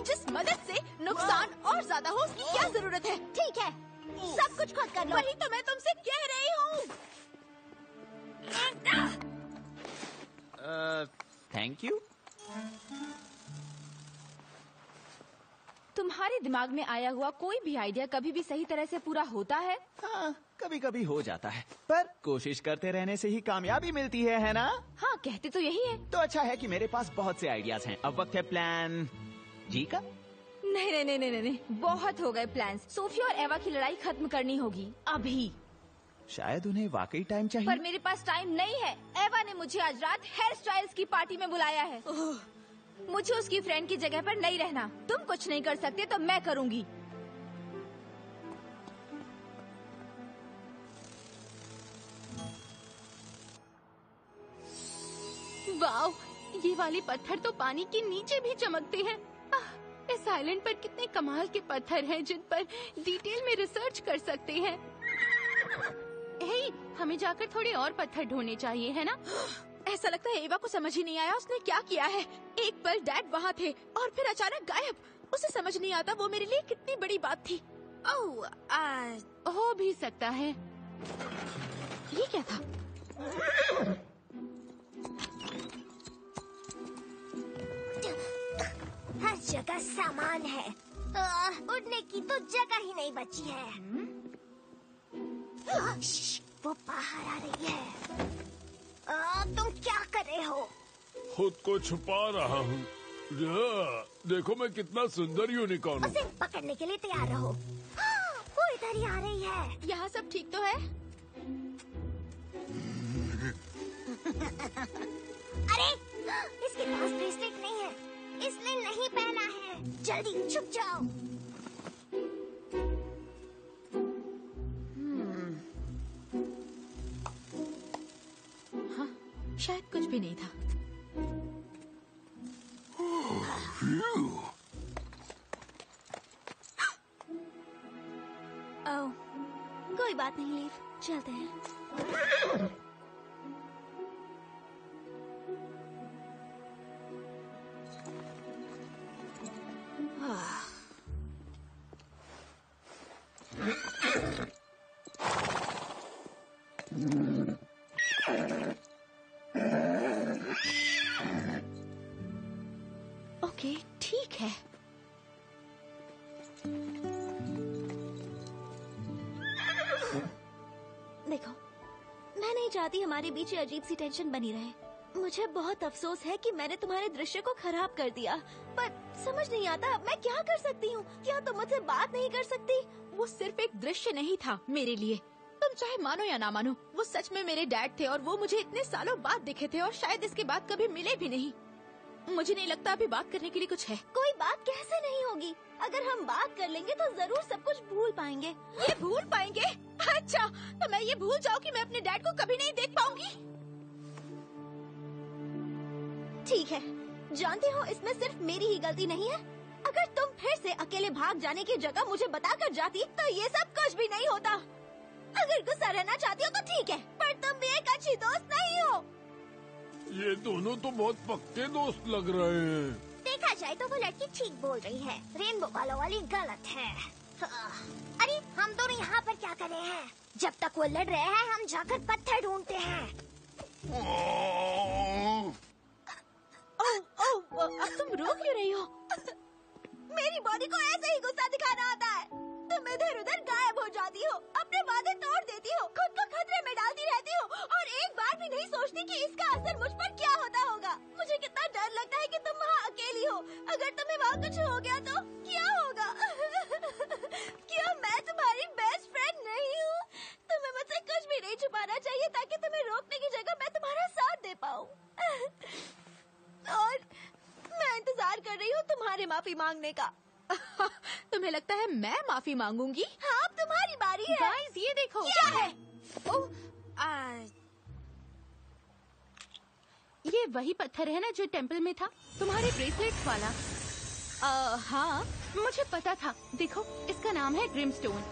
जिस मदद से नुकसान और ज़्यादा हो उसकी क्या ज़रूरत है? ठीक है सब कुछ खुद कर लो। वही तो मैं तुमसे कह रही हूँ। थैंक यू तुम्हारे दिमाग में आया हुआ कोई भी आइडिया कभी भी सही तरह से पूरा होता है? हाँ कभी कभी हो जाता है पर कोशिश करते रहने से ही कामयाबी मिलती है है ना? हाँ कहते तो यही है। तो अच्छा है कि मेरे पास बहुत से आइडियाज़ हैं। अब वक्त है प्लान जी का नहीं नहीं नहीं नहीं नहीं बहुत हो गए प्लान्स सोफिया और एवा की लड़ाई खत्म करनी होगी अभी। शायद उन्हें वाकई टाइम चाहिए। पर मेरे पास टाइम नहीं है। एवा ने मुझे आज रात हेयर स्टाइल्स की पार्टी में बुलाया है। मुझे उसकी फ्रेंड की जगह पर नहीं रहना। तुम कुछ नहीं कर सकते तो मैं करूँगी। वाओ ये वाले पत्थर तो पानी के नीचे भी चमकते हैं। इस आइलैंड पर कितने कमाल के पत्थर हैं जिन पर डिटेल में रिसर्च कर सकते हैं। हे, हमें जाकर थोड़े और पत्थर ढूँढने चाहिए है ना? ऐसा लगता है एवा को समझ ही नहीं आया उसने क्या किया है। एक पल डैड वहाँ थे और फिर अचानक गायब। उसे समझ नहीं आता वो मेरे लिए कितनी बड़ी बात थी। ओह आ, हो भी सकता है। ये क्या था? हर जगह सामान है। आह, उड़ने की तो जगह ही नहीं बची है। वो बाहर आ रही है। आह, तुम क्या कर रहे हो? खुद को छुपा रहा हूँ। देखो मैं कितना सुंदर यूनिकॉर्न हूँ। उसे पकड़ने के लिए तैयार रहो। हाँ, वो इधर ही आ रही है। यहाँ सब ठीक तो है? अरे इसके पास ब्रेसलेट नहीं है। इसने नहीं पहना है। जल्दी छुप जाओ। हाँ शायद कुछ भी नहीं था। मैं हमारे बीच अजीब सी टेंशन बनी रहे। मुझे बहुत अफसोस है कि मैंने तुम्हारे दृश्य को खराब कर दिया। पर समझ नहीं आता, मैं क्या कर सकती हूँ? क्या तुम मुझसे बात नहीं कर सकती? वो सिर्फ़ एक दृश्य नहीं था मेरे लिए। तुम चाहे मानो या ना मानो, वो सच में मेरे डैड थे और वो मुझे इतने सालों बाद दिखे थे और शायद इसके बाद कभी मिले भी नहीं। मुझे नहीं लगता अभी बात करने के लिए कुछ है। कोई बात कैसे नहीं होगी? अगर हम बात कर लेंगे तो ज़रूर सब कुछ भूल पाएँगे। ये भूल पाएँगे? अच्छा तो मैं ये भूल जाऊँ कि मैं अपने डैड को कभी नहीं देख पाऊँगी? ठीक है। जानते हो इसमें सिर्फ़ मेरी ही गलती नहीं है। अगर तुम फिर से अकेले भाग जाने की जगह मुझे बताकर जाती तो ये सब कुछ भी नहीं होता। अगर गुस्सा रहना चाहती हो तो ठीक है पर तुम भी एक अच्छी दोस्त नहीं हो। ये दोनों तो बहुत पक्के दोस्त लग रहे हैं। देखा जाए तो वो लड़की ठीक बोल रही है। रेनबो बालों वाली गलत है। अरे हम दोनों यहाँ पर क्या कर रहे हैं? जब तक वो लड़ रहे हैं हम जाकर पत्थर ढूंढते हैं। ओह ओह अब तुम रो क्यों रही हो? मेरी बॉडी को ऐसे ही गुस्सा दिखाना आता है। तुम इधर उधर गायब हो जाती हो। अपने वादे तोड़ देती हो। खुद को खतरे में डालती रहती हो। और एक बार भी नहीं सोचती कि इसका असर मुझ पर क्या होता होगा। मुझे कितना डर लगता है कि तुम वहाँ अकेली हो। अगर तुम्हें वहाँ कुछ हो गया तो क्या होगा? क्या मैं तुम्हारी बेस्ट फ्रेंड नहीं हूँ? तुम्हें मुझसे कुछ भी नहीं छुपाना चाहिए ताकि तुम्हें रोकने की जगह मैं तुम्हारा साथ दे पाऊँ। और मैं इंतज़ार कर रही हूँ तुम्हारे माफ़ी मांगने का। तुम्हें लगता है मैं माफ़ी मांगूँगी। हाँ अब तुम्हारी बारी है। गाइस ये देखो। क्या है? ओह आ, ये वही पत्थर है ना जो टेंपल में था? तुम्हारे ब्रेसलेट वाला। आ, हाँ। मुझे पता था। देखो इसका नाम है ग्रिम स्टोन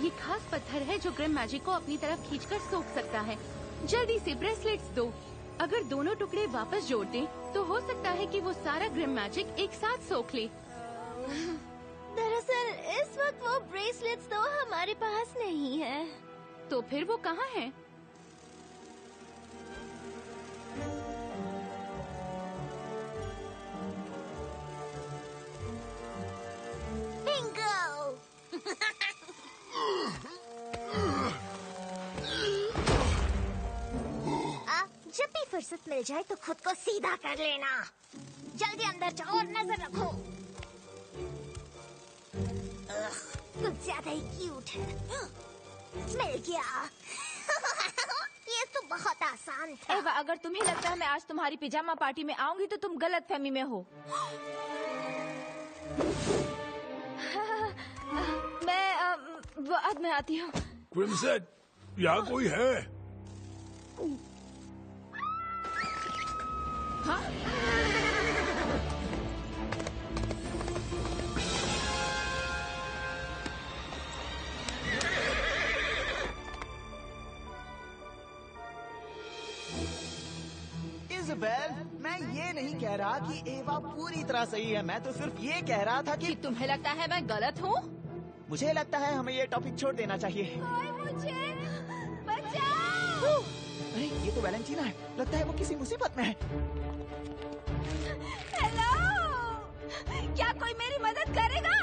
ये खास पत्थर है जो ग्रिम मैजिक को अपनी तरफ़ खींचकर सोख सकता है। जल्दी से ब्रेसलेट्स दो। अगर दोनों टुकड़े वापस जोड़ दें तो हो सकता है कि वो सारा ग्रिम मैजिक एक साथ सोख ले। वक्त वो ब्रेसलेट्स तो हमारे पास नहीं है। तो फिर वो कहाँ है? जब भी फुर्सत मिल जाए तो खुद को सीधा कर लेना। जल्दी अंदर जाओ और नज़र रखो। ही क्यूट गया ये तो बहुत आसान था एवा अगर तुम्हें लगता है मैं आज तुम्हारी पिजामा पार्टी में आऊँगी तो तुम गलत फहमी में हो। मैं बाद में आती हूँ। यहाँ कोई है? हाँ? मैं ये नहीं कह रहा कि एवा पूरी तरह सही है। मैं तो सिर्फ़ ये कह रहा था कि कि तुम्हें लगता है मैं गलत हूँ? मुझे लगता है हमें ये टॉपिक छोड़ देना चाहिए। मुझे बचाओ! अरे ये तो वैलेंटीना है। लगता है वो किसी मुसीबत में है। हेलो क्या कोई मेरी मदद करेगा?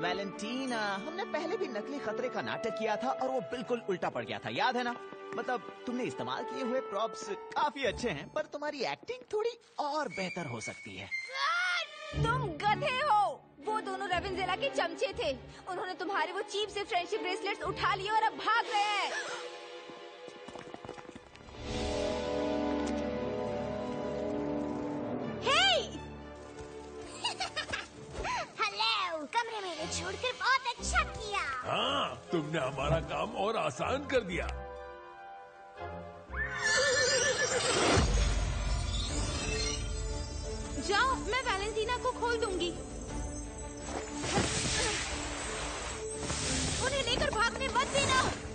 वैलेंटीना हमने पहले भी नकली खतरे का नाटक किया था और वो बिल्कुल उल्टा पड़ गया था। याद है ना? मतलब तुमने इस्तेमाल किए हुए प्रॉप्स काफ़ी अच्छे हैं पर तुम्हारी एक्टिंग थोड़ी और बेहतर हो सकती है। तुम गधे हो! वो दोनों रेवेंजेला के चमचे थे। उन्होंने तुम्हारे वो चीप से फ्रेंडशिप ब्रेसलेट्स उठा लिए और अब भाग गए हैं। कमरे में छोड़कर बहुत अच्छा किया। हाँ तुमने हमारा काम और आसान कर दिया। जाओ मैं वैलेंटीना को खोल दूँगी। उन्हें लेकर भागने मत देना।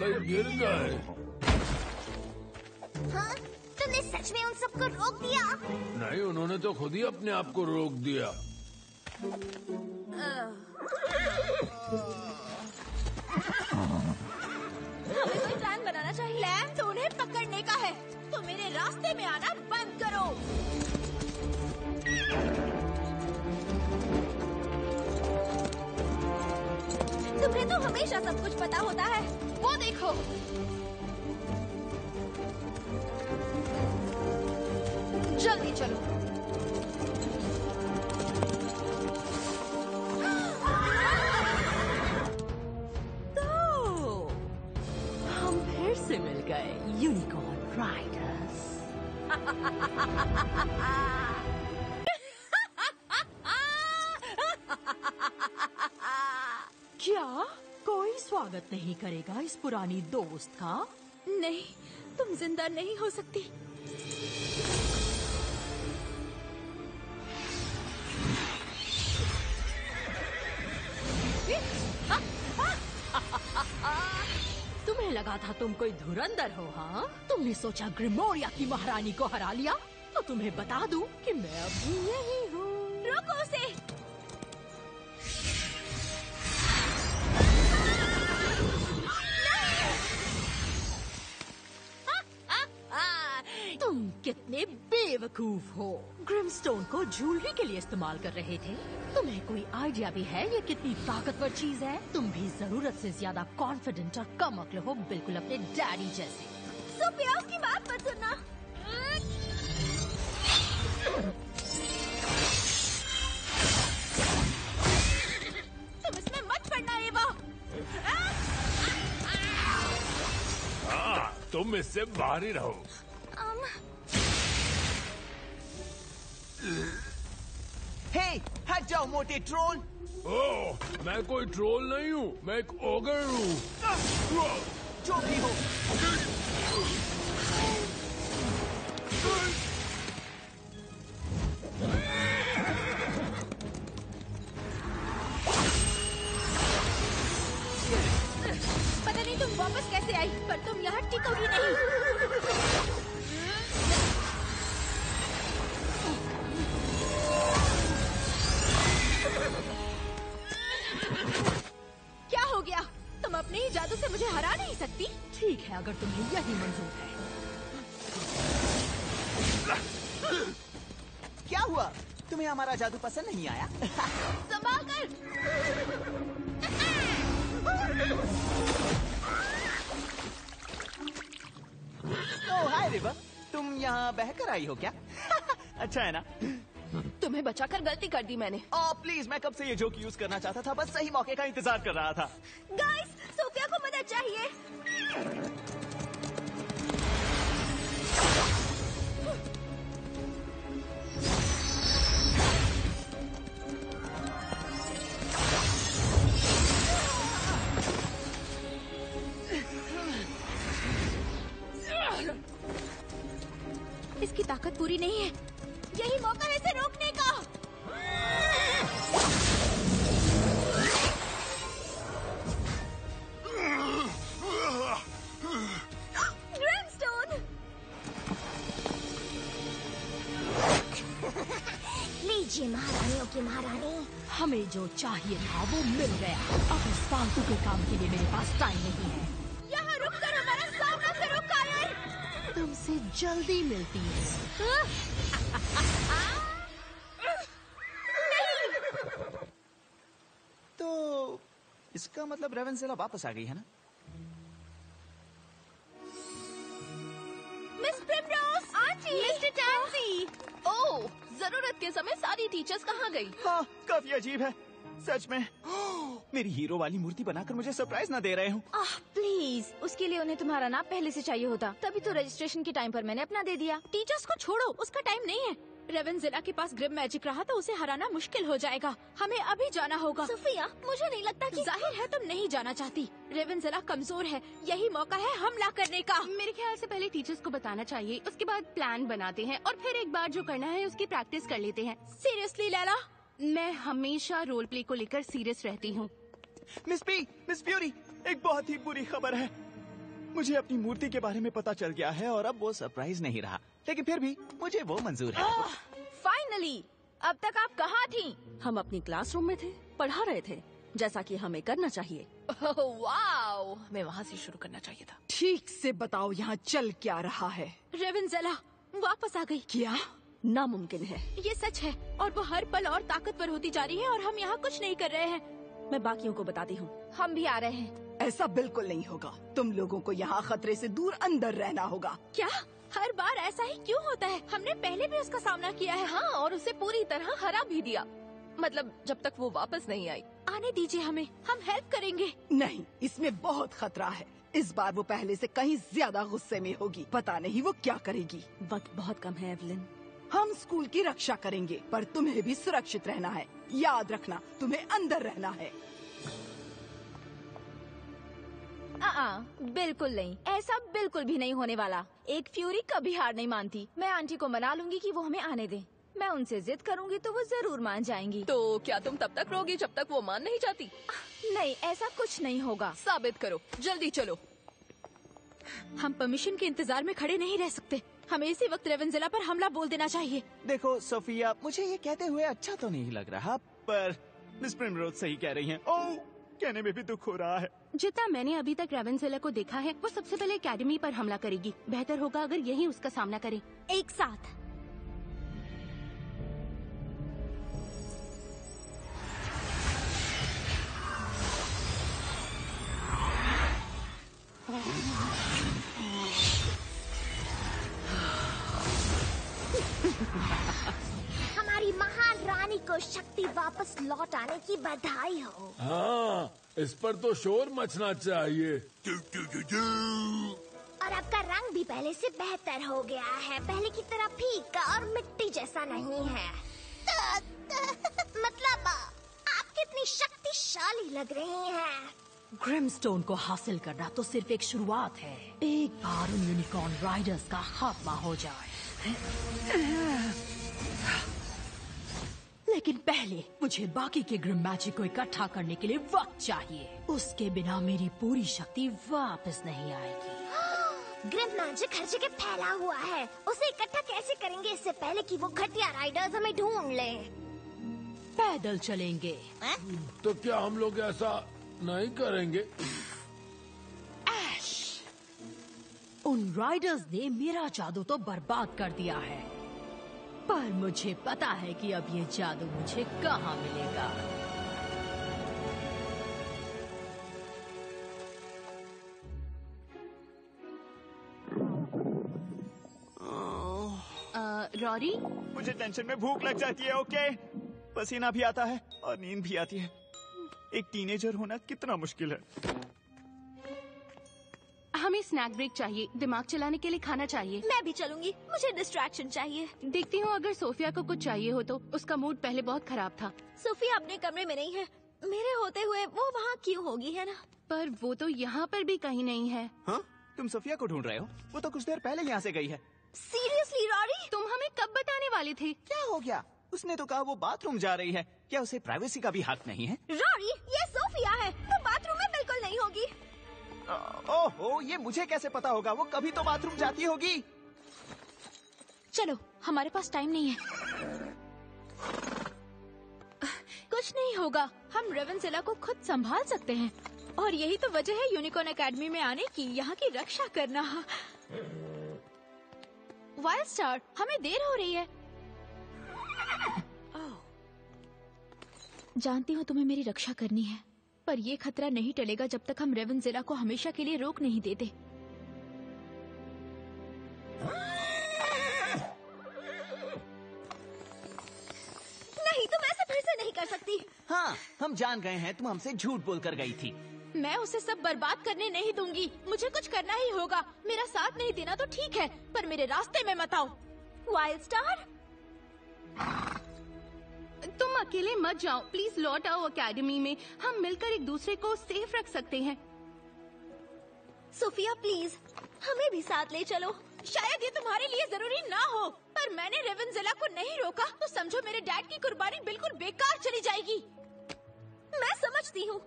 वाकई गिर गए हाँ तुमने सच में उन सबको रोक दिया? नहीं उन्होंने तो खुद ही अपने आप को रोक यूनिकॉर्न us. क्या? कोई स्वागत नहीं करेगा इस पुरानी दोस्त का? नहीं तुम ज़िंदा नहीं हो सकती। लगा था तुम कोई धुरंधर हो हाँ? तुमने सोचा ग्रिमोरिया की महारानी को हरा लिया? तो तुम्हें बता दूँ कि मैं अभी यही हूँ। रुको उसे। तुम कितने बेवकूफ़ हो। ग्रिमस्टोन को ज्वेलरी के लिए इस्तेमाल कर रहे थे। तुम्हें कोई आइडिया भी है ये कितनी ताकतवर चीज़ है? तुम भी ज़रूरत से ज़्यादा कॉन्फिडेंट और कम अक्ल हो बिल्कुल अपने डैडी जैसे। उसकी बात मत सुनना। तुम इसमें मत पड़ना, एवा। हाँ तुम इससे बाहर ही रहो। हे हट जाओ मोटे ट्रोल ओह मैं कोई ट्रोल नहीं हूँ मैं एक ओगर हूँ। जो भी हो पता नहीं तुम वापस कैसे आई पर तुम यहाँ टिकोगी नहीं। क्या हो गया? तुम अपने ही जादू से मुझे हरा नहीं सकती। ठीक है अगर तुम्हें यही मंजूर है। क्या हुआ? तुम्हें हमारा जादू पसंद नहीं आया? संभाल कर तो हाय रिवा तुम यहाँ बहकर आई हो क्या? अच्छा है ना? तुम्हें बचाकर गलती कर दी मैंने। ओ प्लीज़ मैं कब से ये जोक यूज़ करना चाहता था? बस सही मौके का इंतज़ार कर रहा था। गाइस सोफिया को मदद चाहिए। इसकी ताकत पूरी नहीं है। यही मौका है इसे रोकने का। लीजिए महारानियों की महारानी। हमें जो चाहिए था वो मिल गया। अब इस फालतू के काम के लिए मेरे पास टाइम नहीं है। यहाँ रुक कर हमारा सामना करो कायर तुमसे जल्दी मिलती है। तो इसका मतलब रेवेंसेला वापस आ गई है ना? Miss Primrose aunty! Mister Tansy oh ज़रूरत के समय सारी टीचर्स कहाँ गई? हाँ काफ़ी अजीब है सच में। मेरी हीरो वाली मूर्ति बनाकर मुझे सरप्राइज़ ना दे रहे हो। आह प्लीज़ उसके लिए उन्हें तुम्हारा नाम पहले से चाहिए होता। तभी तो रजिस्ट्रेशन के टाइम पर मैंने अपना दे दिया। टीचर्स को छोड़ो उसका टाइम नहीं है। रेवन जिला के पास ग्रिम मैजिक रहा तो उसे हराना मुश्किल हो जाएगा। हमें अभी जाना होगा। सुफिया मुझे नहीं लगता कि ज़ाहिर है तुम नहीं जाना चाहती। रेवन जिला कमज़ोर है। यही मौका है हमला करने का। मेरे ख्याल से पहले टीचर्स को बताना चाहिए। उसके बाद प्लान बनाते हैं और फिर एक बार जो करना है उसकी प्रैक्टिस कर लेते हैं। सीरियसली लैला मैं हमेशा रोल प्ले को लेकर सीरियस रहती हूँ। मिस पी मिस प्यूरी एक बहुत ही बुरी खबर है। मुझे अपनी मूर्ति के बारे में पता चल गया है और अब वो सरप्राइज़ नहीं रहा। लेकिन फिर भी मुझे वो मंजूर है। फाइनली अब तक आप कहाँ थी? हम अपनी क्लासरूम में थे पढ़ा रहे थे जैसा कि हमें करना चाहिए। वाओ! मैं वहाँ से शुरू करना चाहिए था। ठीक से बताओ यहाँ चल क्या रहा है। रेवन जिला वापस आ गई। क्या? नामुमकिन है। ये सच है और वो हर पल और ताकतवर होती जा रही है और हम यहाँ कुछ नहीं कर रहे हैं। मैं बाकियों को बताती हूँ। हम भी आ रहे हैं। ऐसा बिल्कुल नहीं होगा। तुम लोगों को यहाँ खतरे से दूर अंदर रहना होगा। क्या? हर बार ऐसा ही क्यों होता है? हमने पहले भी उसका सामना किया है। हाँ और उसे पूरी तरह हरा भी दिया। मतलब जब तक वो वापस नहीं आई। आने दीजिए हमें। हम हेल्प करेंगे। नहीं इसमें बहुत खतरा है। इस बार वो पहले से कहीं ज़्यादा गुस्से में होगी। पता नहीं वो क्या करेगी। वक्त बहुत कम है एवलिन। हम स्कूल की रक्षा करेंगे पर तुम्हें भी सुरक्षित रहना है। याद रखना तुम्हें अंदर रहना है। आ, बिल्कुल नहीं। ऐसा बिल्कुल भी नहीं होने वाला। एक फ्यूरी कभी हार नहीं मानती। मैं आंटी को मना लूँगी कि वो हमें आने दे। मैं उनसे जिद करूँगी तो वो ज़रूर मान जाएँगी। तो क्या तुम तब तक रोगी जब तक वो मान नहीं जाती? नहीं ऐसा कुछ नहीं होगा। साबित करो। जल्दी चलो। हम परमिशन के इंतज़ार में खड़े नहीं रह सकते। हमें इसी वक्त रेवेंजिला पर हमला बोल देना चाहिए। देखो सोफिया मुझे ये कहते हुए अच्छा तो नहीं लग रहा पर मिस प्रिमरोज सही कह रही हैं। ओह! कहने में भी दुख हो रहा है। जितना मैंने अभी तक रेवेंसेला को देखा है वो सबसे पहले अकेडमी पर हमला करेगी। बेहतर होगा अगर यही उसका सामना करे। एक साथ। रानी को शक्ति वापस लौट आने की बधाई हो। हाँ इस पर तो शोर मचना चाहिए। और आपका रंग भी पहले से बेहतर हो गया है। पहले की तरह फीका और मिट्टी जैसा नहीं है। मतलब आप कितनी शक्तिशाली लग रही हैं। ग्रिमस्टोन को हासिल करना तो सिर्फ़ एक शुरुआत है। एक बार उन यूनिकॉर्न राइडर्स का खात्मा हो जाए। लेकिन पहले मुझे बाकी के ग्रिम मैजिक को इकट्ठा करने के लिए वक्त चाहिए। उसके बिना मेरी पूरी शक्ति वापस नहीं आएगी। ग्रिम मैजिक हर जगह फैला हुआ है। उसे इकट्ठा कैसे करेंगे? इससे पहले कि वो घटिया राइडर्स हमें ढूंढ ले। पैदल चलेंगे। तो क्या हम लोग ऐसा नहीं करेंगे? ऐश उन राइडर्स ने मेरा जादू तो बर्बाद कर दिया है। पर मुझे पता है कि अब ये जादू मुझे कहाँ मिलेगा। रॉरी? मुझे टेंशन में भूख लग जाती है ओके? पसीना भी आता है और नींद भी आती है। एक टीनेजर होना कितना मुश्किल है। हमें स्नैक ब्रेक चाहिए दिमाग चलाने के लिए खाना चाहिए। मैं भी चलूँगी मुझे डिस्ट्रैक्शन चाहिए। देखती हूँ अगर सोफिया को कुछ चाहिए हो तो उसका मूड पहले बहुत खराब था। सोफिया अपने कमरे में नहीं है। मेरे होते हुए वो वहाँ क्यों होगी है ना? पर वो तो यहाँ पर भी कहीं नहीं है। हाँ? तुम सोफिया को ढूंढ रहे हो? वो तो कुछ देर पहले यहाँ से गई है। सीरियसली रॉरी तुम हमें कब बताने वाले थे? क्या हो गया? उसने तो कहा वो बाथरूम जा रही है। क्या उसे प्राइवेसी का भी हक नहीं है? रॉरी ये सोफिया है। तो बाथरूम में बिल्कुल नहीं होगी। ओहो ये मुझे कैसे पता होगा? वो कभी तो बाथरूम जाती होगी। चलो हमारे पास टाइम नहीं है। कुछ नहीं होगा। हम रेवनजिला को खुद संभाल सकते हैं। और यही तो वजह है यूनिकॉर्न एकेडमी में आने की यहाँ की रक्षा करना। वाइल्ड स्टार हमें देर हो रही है। जानती हूँ तुम्हें मेरी रक्षा करनी है। पर ये खतरा नहीं टलेगा जब तक हम रेवन जिला को हमेशा के लिए रोक नहीं देते। नहीं तुम ऐसे फिर से नहीं कर सकती। हाँ हम जान गए हैं तुम हमसे झूठ बोल कर गई थी। मैं उसे सब बर्बाद करने नहीं दूँगी। मुझे कुछ करना ही होगा। मेरा साथ नहीं देना तो ठीक है पर मेरे रास्ते में मत आओ। वाइल्ड स्टार तुम अकेले मत जाओ। प्लीज़ लौट आओ अकेडमी में। हम मिलकर एक दूसरे को सेफ़ रख सकते हैं। सोफिया प्लीज़ हमें भी साथ ले चलो। शायद ये तुम्हारे लिए ज़रूरी ना हो। पर मैंने रेवनजिला को नहीं रोका तो समझो मेरे डैड की कुर्बानी बिल्कुल बेकार चली जाएगी। मैं समझती हूँ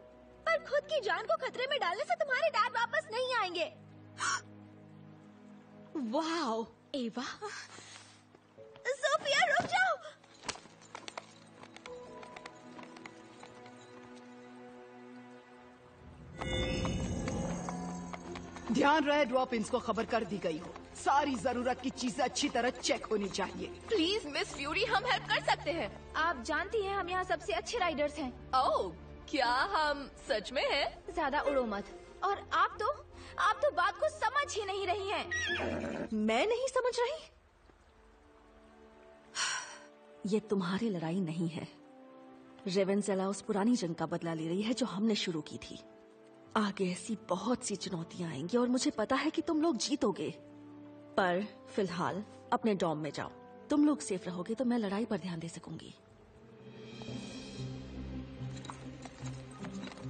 पर खुद की जान को खतरे में डालने से तुम्हारे डैड वापस नहीं आएँगे। वाओ एवा। सोफिया रुक जाओ। ध्यान रहे ड्रॉप को खबर कर दी गई हो। सारी ज़रूरत की चीज़ें अच्छी तरह चेक होनी चाहिए। प्लीज़ मिस फ्यूरी हम हेल्प कर सकते हैं। आप जानती हैं हम यहाँ सबसे अच्छे राइडर्स हैं। ओह क्या हम सच में हैं? ज़्यादा उड़ो मत। और आप तो आप तो बात को समझ ही नहीं रही हैं। मैं नहीं समझ रही? ये तुम्हारी लड़ाई नहीं है। रेवेंजेला उस पुरानी जंग का बदला ले रही है जो हमने शुरू की थी। आगे ऐसी बहुत सी चुनौतियाँ आएँगी और मुझे पता है कि तुम लोग जीतोगे। पर फ़िलहाल अपने डॉम में जाओ। तुम लोग सेफ़ रहोगे तो मैं लड़ाई पर ध्यान दे सकूँगी।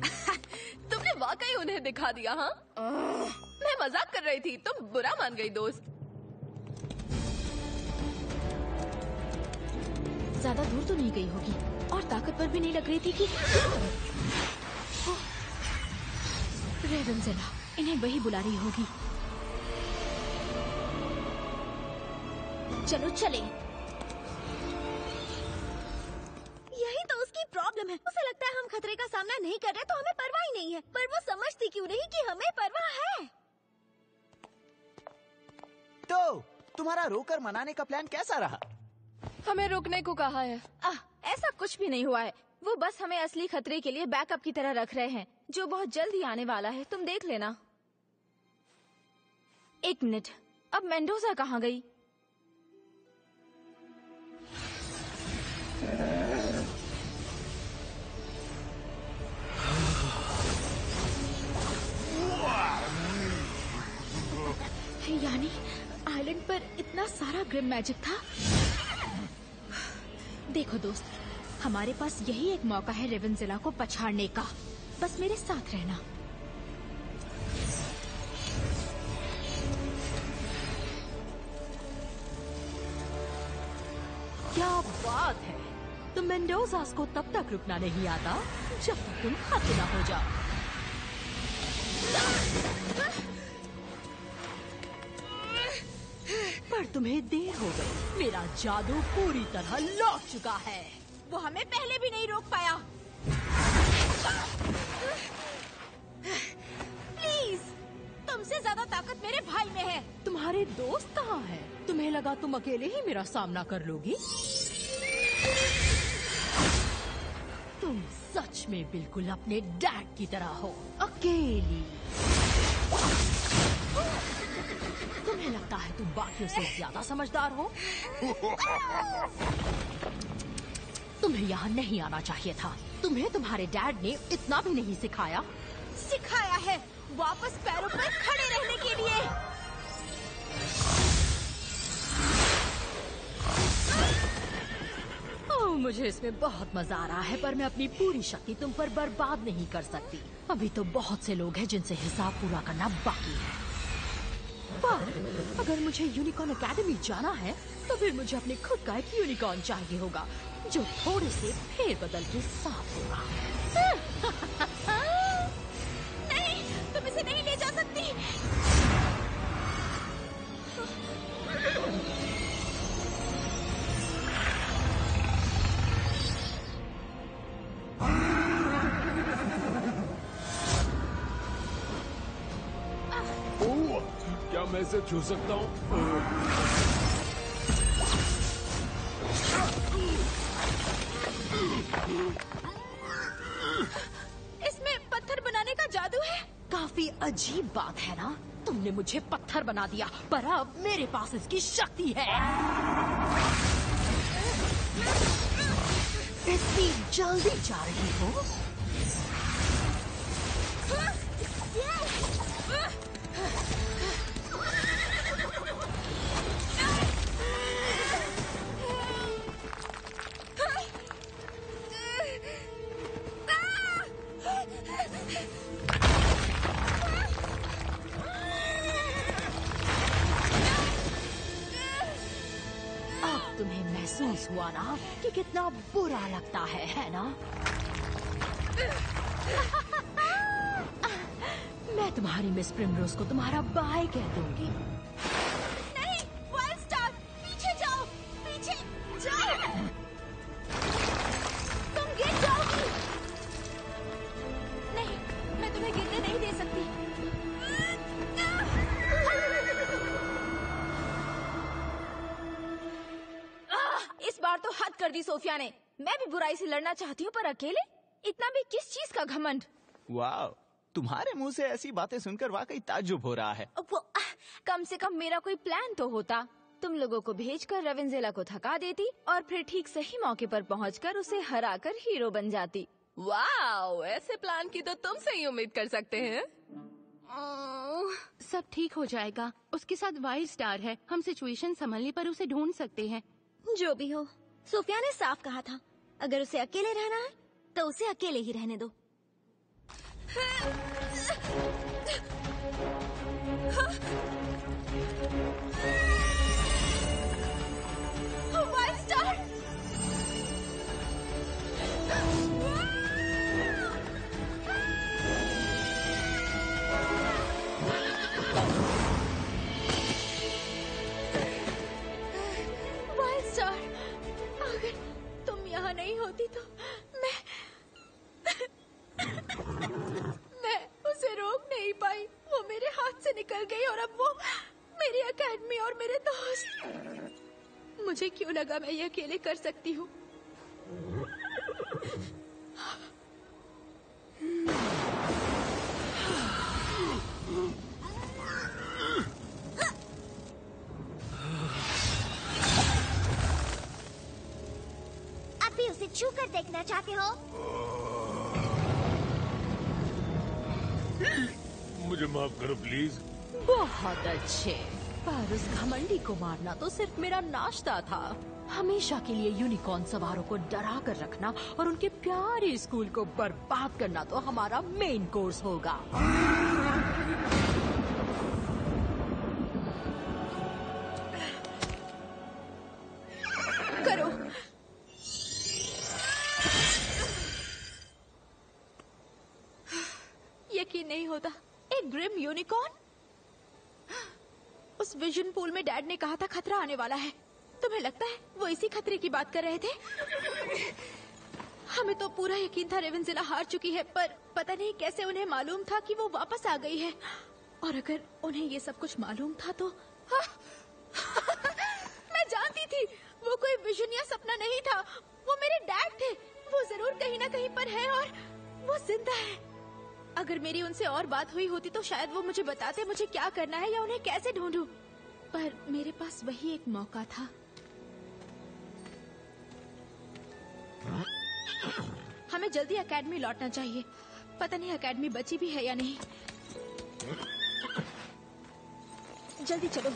तुमने वाकई उन्हें दिखा दिया हाँ? मैं मज़ाक कर रही थी तुम बुरा मान गई दोस्त। ज़्यादा दूर तो नहीं गई होगी और ताकत पर भी नहीं लग रही थी कि रेवंजेला इन्हें वही बुला रही होगी। चलो चले। यही तो उसकी प्रॉब्लम है। उसे लगता है हम खतरे का सामना नहीं कर रहे तो हमें परवाह ही नहीं है। पर वो समझती क्यों नहीं कि हमें परवाह है? तो तुम्हारा रोकर मनाने का प्लान कैसा रहा? हमें रुकने को कहा है। आह, ऐसा कुछ भी नहीं हुआ है। वो बस हमें असली खतरे के लिए बैकअप की तरह रख रहे हैं। जो बहुत जल्द ही आने वाला है, तुम देख लेना। एक मिनट, अब मेंडोजा कहाँ गई? यानी, आइलैंड पर इतना सारा ग्रिम मैजिक था? देखो दोस्त, हमारे पास यही एक मौका है रेवनजिला को पछाड़ने का। बस मेरे साथ रहना। क्या बात है? तो मेंडोजास को तब तक रुकना नहीं आता, जब तक तुम खत्म न हो जाओ। पर तुम्हें देर हो गई। मेरा जादू पूरी तरह लौट चुका है। वो हमें पहले भी नहीं रोक पाया। प्लीज़ तुम तुमसे ज़्यादा ताकत मेरे भाई में है। तुम्हारे दोस्त कहाँ है? तुम्हें लगा तुम अकेले ही मेरा सामना कर लोगी? तुम सच में बिल्कुल अपने डैड की तरह हो। अकेली। तुम्हें लगता है तुम बाकियों से ज़्यादा समझदार हो? तुम्हें यहाँ नहीं आना चाहिए था। तुम्हें तुम्हारे डैड ने इतना भी नहीं सिखाया। सिखाया है वापस पैरों पर खड़े रहने के लिए। ओह, मुझे इसमें बहुत मज़ा आ रहा है पर मैं अपनी पूरी शक्ति तुम पर बर्बाद नहीं कर सकती। अभी तो बहुत से लोग हैं जिनसे हिसाब पूरा करना बाकी है। पर अगर मुझे यूनिकॉर्न एकेडमी जाना है तो फिर मुझे अपने खुद का एक यूनिकॉर्न चाहिए होगा। जो थोड़े से फेर बदल के साफ़ होगा नहीं, तुम इसे नहीं ले जा सकती। क्या मैं इसे छू सकता हूँ? इसमें पत्थर बनाने का जादू है? काफ़ी अजीब बात है ना? तुमने मुझे पत्थर बना दिया, पर अब मेरे पास इसकी शक्ति है। इतनी जल्दी जा रही हो। महसूस हुआ ना कि कितना बुरा लगता है है ना? मैं तुम्हारी मिस प्रिमरोज को तुम्हारा बाय कह दूँगी। लड़ना चाहती हूँ पर अकेले? इतना भी किस चीज़ का घमंड? वाह तुम्हारे मुँह से ऐसी बातें सुनकर वाकई ताजुब हो रहा है। वो आह, कम से कम मेरा कोई प्लान तो होता। तुम लोगों को भेजकर रविंजेला को थका देती और फिर ठीक सही मौके पर पहुंचकर उसे हराकर हीरो बन जाती। वाओ ऐसे प्लान की तो तुमसे ही उम्मीद कर सकते हैं। सब ठीक हो जाएगा। उसके साथ वाइल्ड स्टार है। हम सिचुएशन संभलने पर उसे ढूंढ सकते हैं। जो भी हो सोफिया ने साफ़ कहा था। अगर उसे अकेले रहना है तो उसे अकेले ही रहने दो। वाइल्ड नहीं पाई। वो मेरे हाथ से निकल गई और अब वो मेरी अकेडमी और मेरे दोस्त। मुझे क्यों लगा मैं ये अकेले कर सकती हूँ? भी उसे छू कर देखना चाहते हो? मुझे माफ़ करो प्लीज़ बहुत अच्छे। पर उस घमंडी को मारना तो सिर्फ़ मेरा नाश्ता था। हमेशा के लिए यूनिकॉर्न सवारों को डरा कर रखना और उनके प्यारे स्कूल को बर्बाद करना तो हमारा मेन कोर्स होगा। डैड ने कहा था खतरा आने वाला है। तुम्हें लगता है वो इसी खतरे की बात कर रहे थे? हमें तो पूरा यकीन था रेवेंजिला हार चुकी है, पर पता नहीं कैसे उन्हें मालूम था कि वो वापस आ गई है। और अगर उन्हें ये सब कुछ मालूम था तो हाँ। मैं जानती थी, वो कोई विजन या सपना नहीं था। वो मेरे डैड थे। वो ज़रूर कहीं ना कहीं पर है और वो ज़िंदा है। अगर मेरी उनसे और बात हुई होती तो शायद वो मुझे बताते मुझे क्या करना है या उन्हें कैसे ढूंढूं। पर मेरे पास वही एक मौका था। हमें जल्दी एकेडमी लौटना चाहिए। पता नहीं एकेडमी बची भी है या नहीं। जल्दी चलो।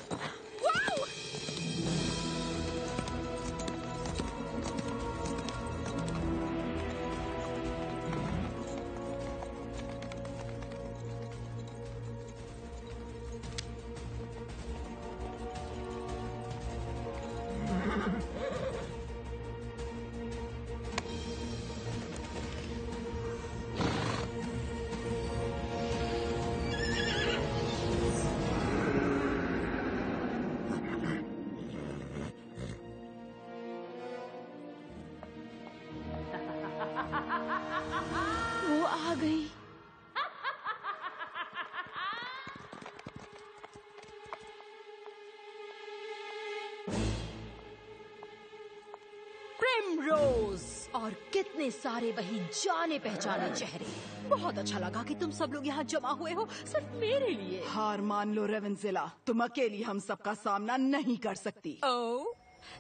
सारे वही जाने पहचाने चेहरे। बहुत अच्छा लगा कि तुम सब लोग यहाँ जमा हुए हो सिर्फ़ मेरे लिए। हार मान लो रेवेंजिला तुम अकेली हम सबका सामना नहीं कर सकती। ओ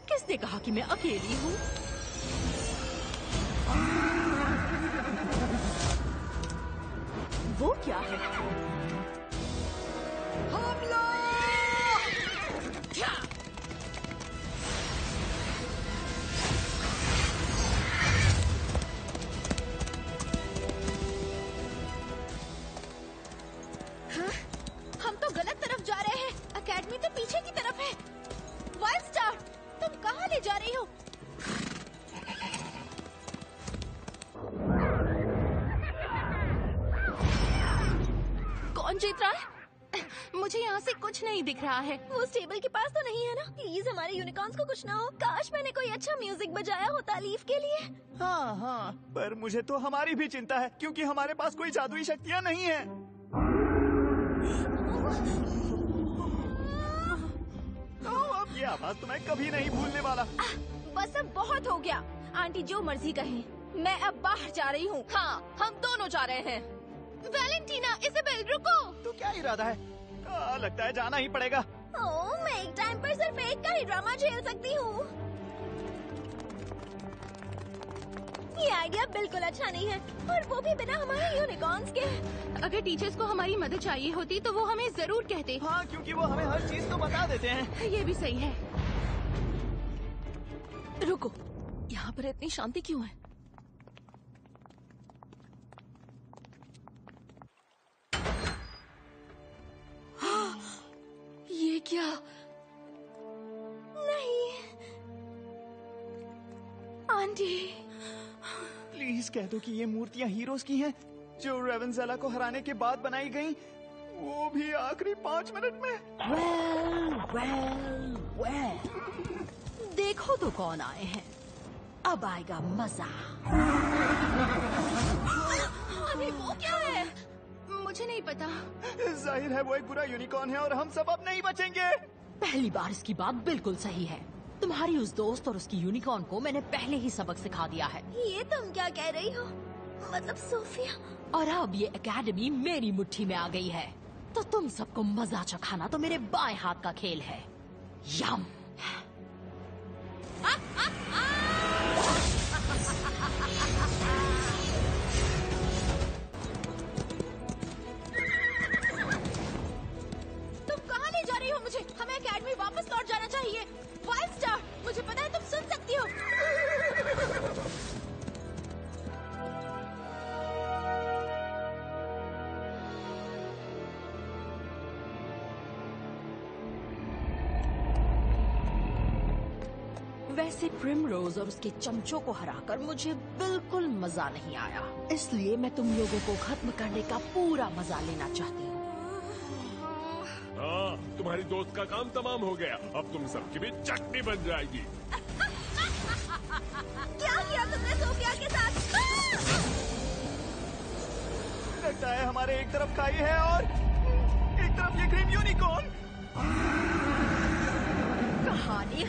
किसने कहा कि मैं अकेली हूँ? वो क्या है? दिख रहा है। वो टेबल के पास तो नहीं है ना? प्लीज़ हमारे यूनिकॉर्न्स को कुछ ना हो। काश मैंने कोई अच्छा म्यूज़िक बजाया हो तालीफ के लिए। हाँ हाँ। पर मुझे तो हमारी भी चिंता है क्योंकि हमारे पास कोई जादुई शक्तियाँ नहीं है। तो अब ये आवाज़ तुम्हें कभी नहीं भूलने वाला। बस अब बहुत हो गया। आंटी जो मर्ज़ी कहे। मैं अब बाहर जा रही हूँ। हाँ हम दोनों जा रहे हैं। वैलेंटीना इसेबेल रुको! तो क्या इरादा है? आ, लगता है जाना ही पड़ेगा। ओह मैं एक टाइम पर सिर्फ़ एक का ही ड्रामा झेल सकती हूँ। ये आइडिया बिल्कुल अच्छा नहीं है और वो भी बिना हमारे यूनिकॉर्न्स के। अगर टीचर्स को हमारी मदद चाहिए होती तो वो हमें ज़रूर कहते। हाँ क्योंकि वो हमें हर चीज़ तो बता देते हैं। ये भी सही है। रुको यहाँ पर इतनी शांति क्यों है? ये क्या? नहीं। आंटी। प्लीज़ कह दो कि ये मूर्तियाँ हीरोज की हैं जो रेवेंजेला को हराने के बाद बनाई गईं वो भी आखिरी पाँच मिनट में। वेल वेल वेल देखो तो कौन आए हैं। अब आएगा मज़ा। अरे वो क्या है? मुझे नहीं पता। ज़ाहिर है वो एक बुरा यूनिकॉर्न है और हम सब अब नहीं बचेंगे। पहली बार इसकी बात बिल्कुल सही है। तुम्हारी उस दोस्त और उसकी यूनिकॉर्न को मैंने पहले ही सबक सिखा दिया है। ये तुम क्या कह रही हो? मतलब सोफिया? और अब ये एकेडमी मेरी मुट्ठी में आ गई है। तो तुम सबको मज़ा चखाना तो मेरे बाएँ हाथ का खेल है। यम। एकेडमी वापस लौट जाना चाहिए। फाइव स्टार मुझे पता है तुम सुन सकती हो। वैसे प्रिमरोज और उसके चमचों को हराकर मुझे बिल्कुल मज़ा नहीं आया। इसलिए मैं तुम लोगों को खत्म करने का पूरा मज़ा लेना चाहती हूँ तुम्हारी दोस्त का काम तमाम हो गया। अब तुम सबकी भी चटनी बन जाएगी। क्या किया तुमने सोफिया के साथ? लगता है हमारे एक तरफ़ खाई है और एक तरफ़ ये क्रीम यूनिकॉर्न। कहानी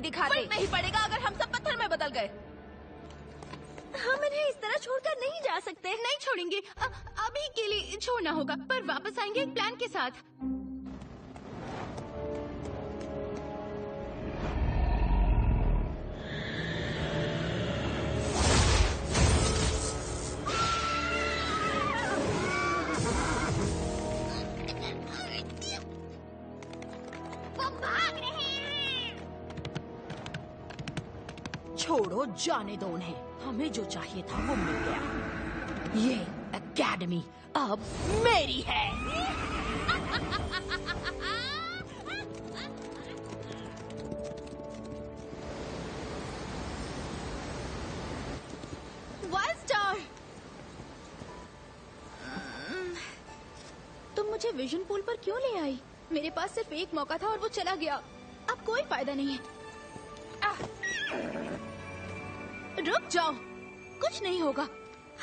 नहीं दिखाते। नहीं पड़ेगा अगर हम सब पत्थर में बदल गए। हम इन्हें इस तरह छोड़कर नहीं जा सकते। नहीं छोड़ेंगे। अ, अभी के लिए छोड़ना होगा पर वापस आएँगे एक प्लान के साथ। जाने दो उन्हें। हमें जो चाहिए था वो मिल गया। ये एकेडमी अब मेरी है। तुम मुझे विजन पूल पर क्यों ले आई? मेरे पास सिर्फ़ एक मौका था और वो चला गया। अब कोई फ़ायदा नहीं है! रुक जाओ। कुछ नहीं होगा।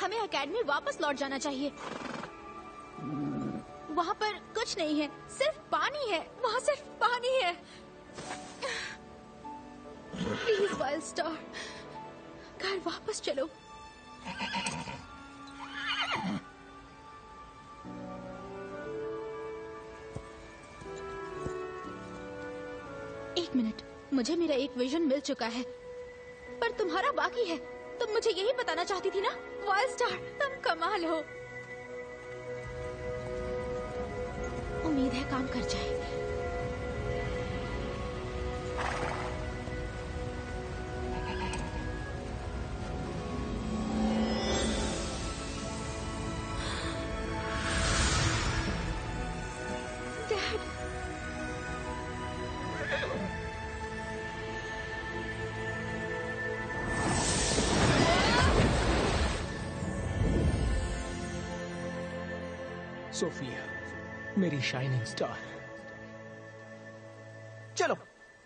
हमें एकेडमी वापस लौट जाना चाहिए। वहाँ पर कुछ नहीं है। सिर्फ़ पानी है। वहाँ सिर्फ़ पानी है। प्लीज़ वाइल्ड स्टार घर वापस चलो। एक मिनट। मुझे मेरा एक विजन मिल चुका है। बाकी है। तुम मुझे यही बताना चाहती थी ना? वाइल्ड स्टार तुम कमाल हो। उम्मीद है काम कर जाए। सोफिया मेरी शाइनिंग स्टार चलो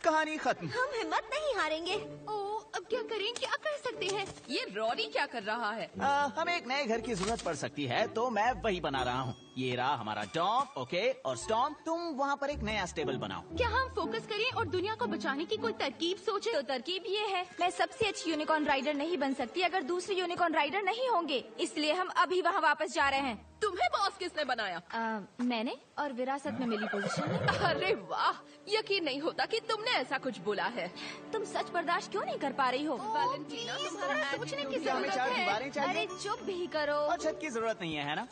कहानी खत्म। हम हिम्मत नहीं हारेंगे। ओ अब क्या करें क्या कर सकते हैं? ये रॉडी क्या कर रहा है? आ, हमें एक नए घर की ज़रूरत पड़ सकती है तो मैं वही बना रहा हूँ। ये रहा हमारा डॉग ओके और स्टॉम तुम वहाँ पर एक नया स्टेबल बनाओ। क्या हम फोकस करें और दुनिया को बचाने की कोई तरकीब सोचे? तो तरकीब ये है मैं सबसे अच्छी यूनिकॉर्न राइडर नहीं बन सकती अगर दूसरे यूनिकॉर्न राइडर नहीं होंगे। इसलिए हम अभी वहाँ वापस जा रहे हैं। तुम्हें बॉस किसने बनाया? आ, मैंने और विरासत में मिली पोजीशन अरे वाह यकीन नहीं होता कि तुमने ऐसा कुछ बोला है। तुम सच बर्दाश्त क्यों नहीं कर पा रही हो? वैलेंटीना तुम्हारा सोचने की ज़रूरत है। अरे चुप भी करो। और छत की ज़रूरत नहीं है है ना?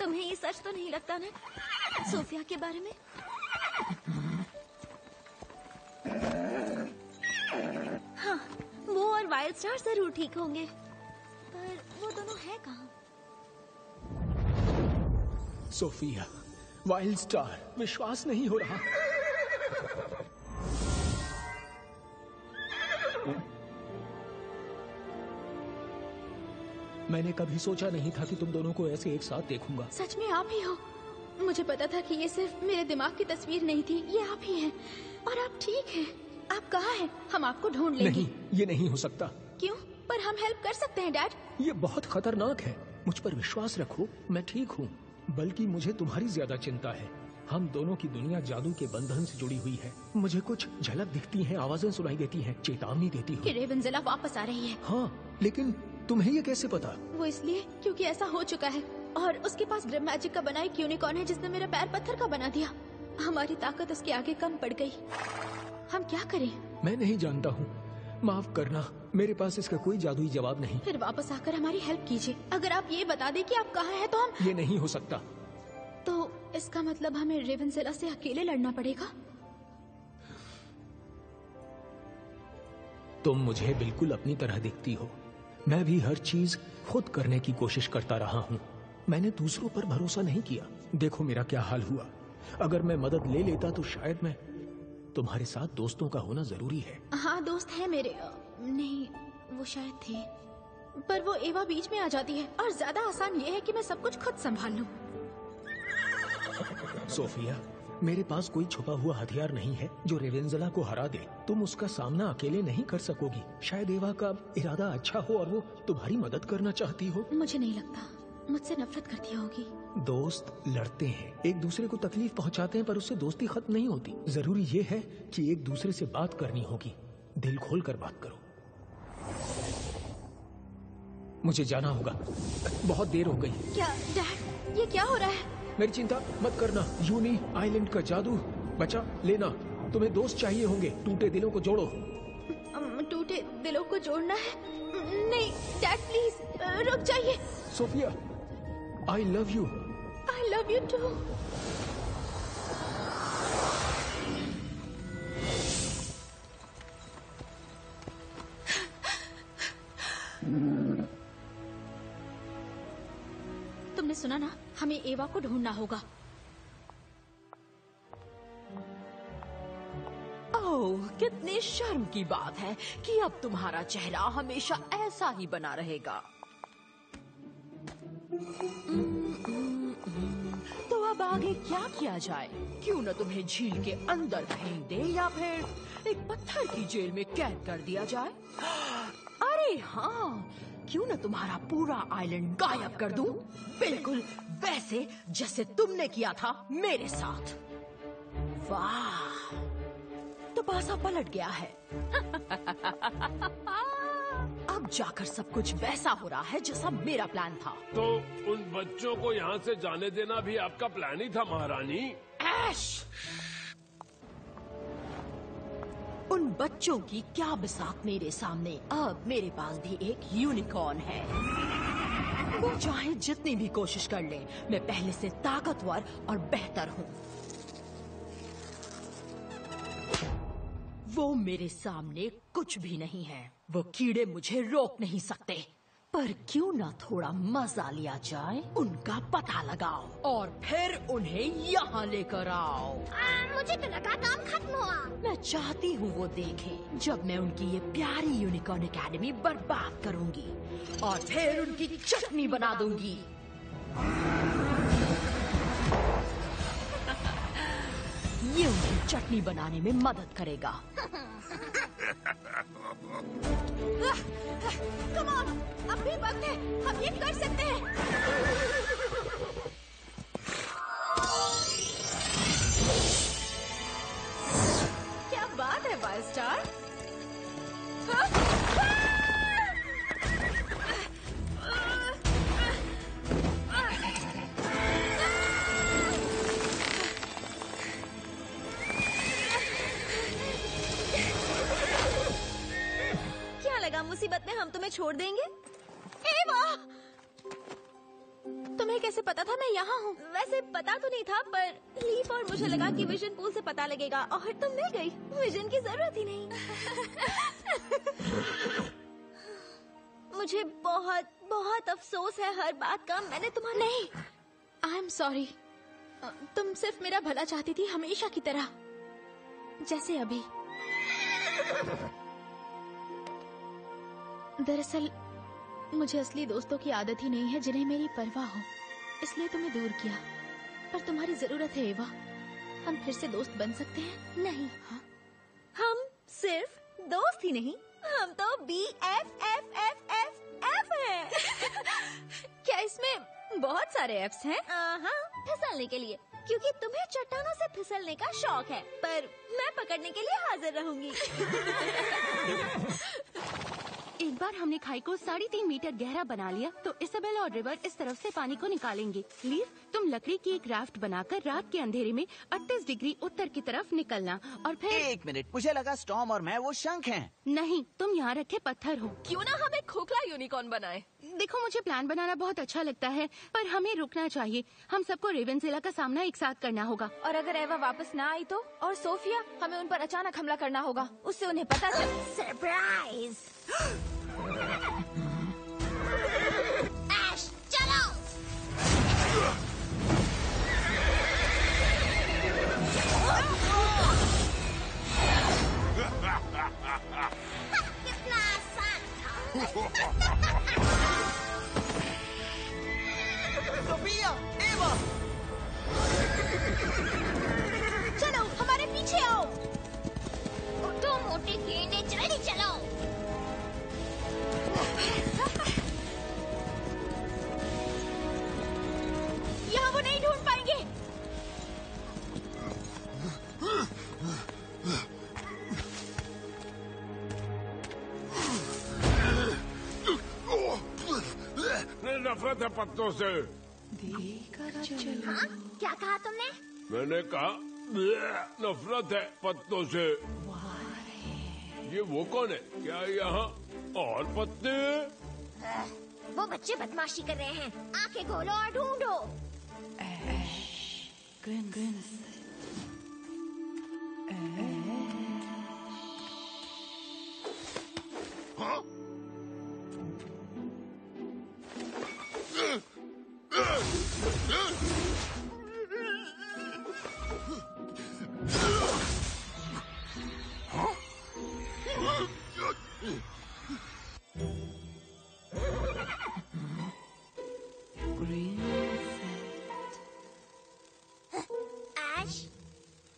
तुम्हें ये सच तो नहीं लगता ना, सोफिया के बारे में? हाँ वो और वाइल्ड स्टार ज़रूर ठीक होंगे, पर वो दोनों है कहाँ? सोफिया वाइल्ड स्टार विश्वास नहीं हो रहा। मैंने कभी सोचा नहीं था कि तुम दोनों को ऐसे एक साथ देखूँगा। सच में आप ही हो। मुझे पता था कि ये सिर्फ़ मेरे दिमाग की तस्वीर नहीं थी ये आप ही हैं। और आप ठीक हैं। आप कहाँ हैं? हम आपको ढूंढ लेंगे। नहीं ये नहीं हो सकता। क्यों? पर हम हेल्प कर सकते हैं डैड। ये बहुत खतरनाक है। मुझ पर विश्वास रखो मैं ठीक हूँ। बल्कि मुझे तुम्हारी ज़्यादा चिंता है। हम दोनों की दुनिया जादू के बंधन से जुड़ी हुई है। मुझे कुछ झलक दिखती है आवाज़ें सुनाई देती हैं, चेतावनी देती कि हो वापस आ रही है। हाँ लेकिन तुम्हें ये कैसे पता? वो इसलिए क्योंकि ऐसा हो चुका है। और उसके पास ग्रिम मैजिक का बना एक यूनिकॉर्न है जिसने मेरा पैर पत्थर का बना दिया। हमारी ताकत उसके आगे कम पड़ गई। हम क्या करें? मैं नहीं जानता हूँ। माफ़ करना मेरे पास इसका कोई जादुई जवाब नहीं। फिर वापस आकर हमारी हेल्प कीजिए। अगर आप ये बता दें कि आप कहाँ हैं तो हम ये नहीं हो सकता। तो इसका मतलब हमें रेवेंजेला से अकेले लड़ना पड़ेगा? तुम मुझे बिल्कुल अपनी तरह दिखती हो। मैं भी हर चीज़ खुद करने की कोशिश करता रहा हूँ। मैंने दूसरों पर भरोसा नहीं किया। देखो मेरा क्या हाल हुआ। अगर मैं मदद ले लेता तो शायद मैं तुम्हारे साथ दोस्तों का होना ज़रूरी है। हाँ दोस्त है मेरे। नहीं वो शायद थे। पर वो एवा बीच में आ जाती है। और ज़्यादा आसान ये है कि मैं सब कुछ खुद संभाल लूँ। सोफिया मेरे पास कोई छुपा हुआ हथियार नहीं है जो रेवेंजला को हरा दे। तुम उसका सामना अकेले नहीं कर सकोगी। शायद एवा का इरादा अच्छा हो और वो तुम्हारी मदद करना चाहती हो। मुझे नहीं लगता। मुझसे नफरत करती होगी। दोस्त लड़ते हैं। एक दूसरे को तकलीफ़ पहुंचाते हैं पर उससे दोस्ती खत्म नहीं होती। ज़रूरी ये है कि एक दूसरे से बात करनी होगी। दिल खोल कर बात करो। मुझे जाना होगा। बहुत देर हो गई। क्या डैड ये क्या हो रहा है? मेरी चिंता मत करना। यूनी आइलैंड का जादू बचा लेना। तुम्हें दोस्त चाहिए होंगे। टूटे दिलों को जोड़ो। टूटे दिलों को जोड़ना है? नहीं डैड प्लीज़ रुक जाइए। Sophia I love you I love you too तुमने सुना ना? हमें एवा को ढूंढना होगा। ओह, कितनी शर्म की बात है कि अब तुम्हारा चेहरा हमेशा ऐसा ही बना रहेगा। तो अब आगे क्या किया जाए? क्यों न तुम्हें झील के अंदर फेंक दे या फिर एक पत्थर की जेल में कैद कर दिया जाए? अरे हाँ क्यों न तुम्हारा पूरा आइलैंड गायब कर दूँ? बिल्कुल वैसे जैसे तुमने किया था मेरे साथ। वाह तो पासा पलट गया है। अब जाकर सब कुछ वैसा हो रहा है जैसा मेरा प्लान था। तो उन बच्चों को यहाँ से जाने देना भी आपका प्लान ही था महारानी। ऐश! उन बच्चों की क्या बिसात मेरे सामने? अब मेरे पास भी एक यूनिकॉर्न है। वो चाहे जितनी भी कोशिश कर ले, मैं पहले से ताकतवर और बेहतर हूँ। वो मेरे सामने कुछ भी नहीं है। वो कीड़े मुझे रोक नहीं सकते। पर क्यों ना थोड़ा मज़ा लिया जाए उनका पता लगाओ। और फिर उन्हें यहाँ लेकर आओ। आ, मुझे तो लगा काम खत्म हुआ। मैं चाहती हूँ वो देखें जब मैं उनकी ये प्यारी यूनिकॉर्न एकेडमी बर्बाद करूँगी और फिर उनकी चटनी बना दूँगी। ये उनकी चटनी बनाने में मदद करेगा। कम ऑन अब भी वक्त है। हम ये कर सकते हैं। क्या बात है बाय स्टार क्या लगा मुसीबत में हम तुम्हें छोड़ देंगे? एवा तुम्हें कैसे पता था मैं यहाँ हूँ? वैसे पता तो नहीं था पर लीफ और मुझे लगा कि विजन पूल से पता लगेगा और तुम मिल गई। विजन की ज़रूरत ही नहीं। मुझे बहुत बहुत अफसोस है हर बात का मैंने तुम्हारा नहीं आई एम सॉरी तुम सिर्फ़ मेरा भला चाहती थी हमेशा की तरह। जैसे अभी। दरअसल मुझे असली दोस्तों की आदत ही नहीं है जिन्हें मेरी परवाह हो। इसलिए तुम्हें दूर किया। पर तुम्हारी ज़रूरत है एवा। हम फिर से दोस्त बन सकते हैं? नहीं। हाँ? हम सिर्फ़ दोस्त ही नहीं हम तो B F F F F F है। क्या इसमें बहुत सारे एफ्स हैं? हाँ फिसलने के लिए क्योंकि तुम्हें चट्टानों से फिसलने का शौक है पर मैं पकड़ने के लिए हाजिर रहूँगी। एक बार हमने खाई को साढ़े तीन मीटर गहरा बना लिया तो इसabel और रिवर इस तरफ़ से पानी को निकालेंगे। लीव तुम लकड़ी की एक राफ्ट बनाकर रात के अंधेरे में 38 डिग्री उत्तर की तरफ़ निकलना और फिर एक मिनट मुझे लगा स्टॉम और मैं वो शंख हैं। नहीं तुम यहाँ रखे पत्थर हो। क्यों ना हम एक खोखला यूनिकॉर्न बनाए? देखो मुझे प्लान बनाना बहुत अच्छा लगता है पर हमें रुकना चाहिए। हम सबको रेवेंजिला का सामना एक साथ करना होगा। और अगर एवा वापस ना आई तो? और सोफिया हमें उन पर अचानक हमला करना होगा। उससे उन्हें पता चल सरप्राइज़ ऐश चलो कितना आसान था सोफिया एवा चलो हमारे पीछे आओ उठो मोटे गेंडे जल्दी चलो नफरत है पत्तों से। हाँ? क्या कहा तुमने? मैंने कहा नफरत है पत्तों से। ये वो कौन है? क्या यहाँ और पत्ते वो बच्चे बदमाशी कर रहे हैं। आँखें खोलो और ढूंढो। ऐश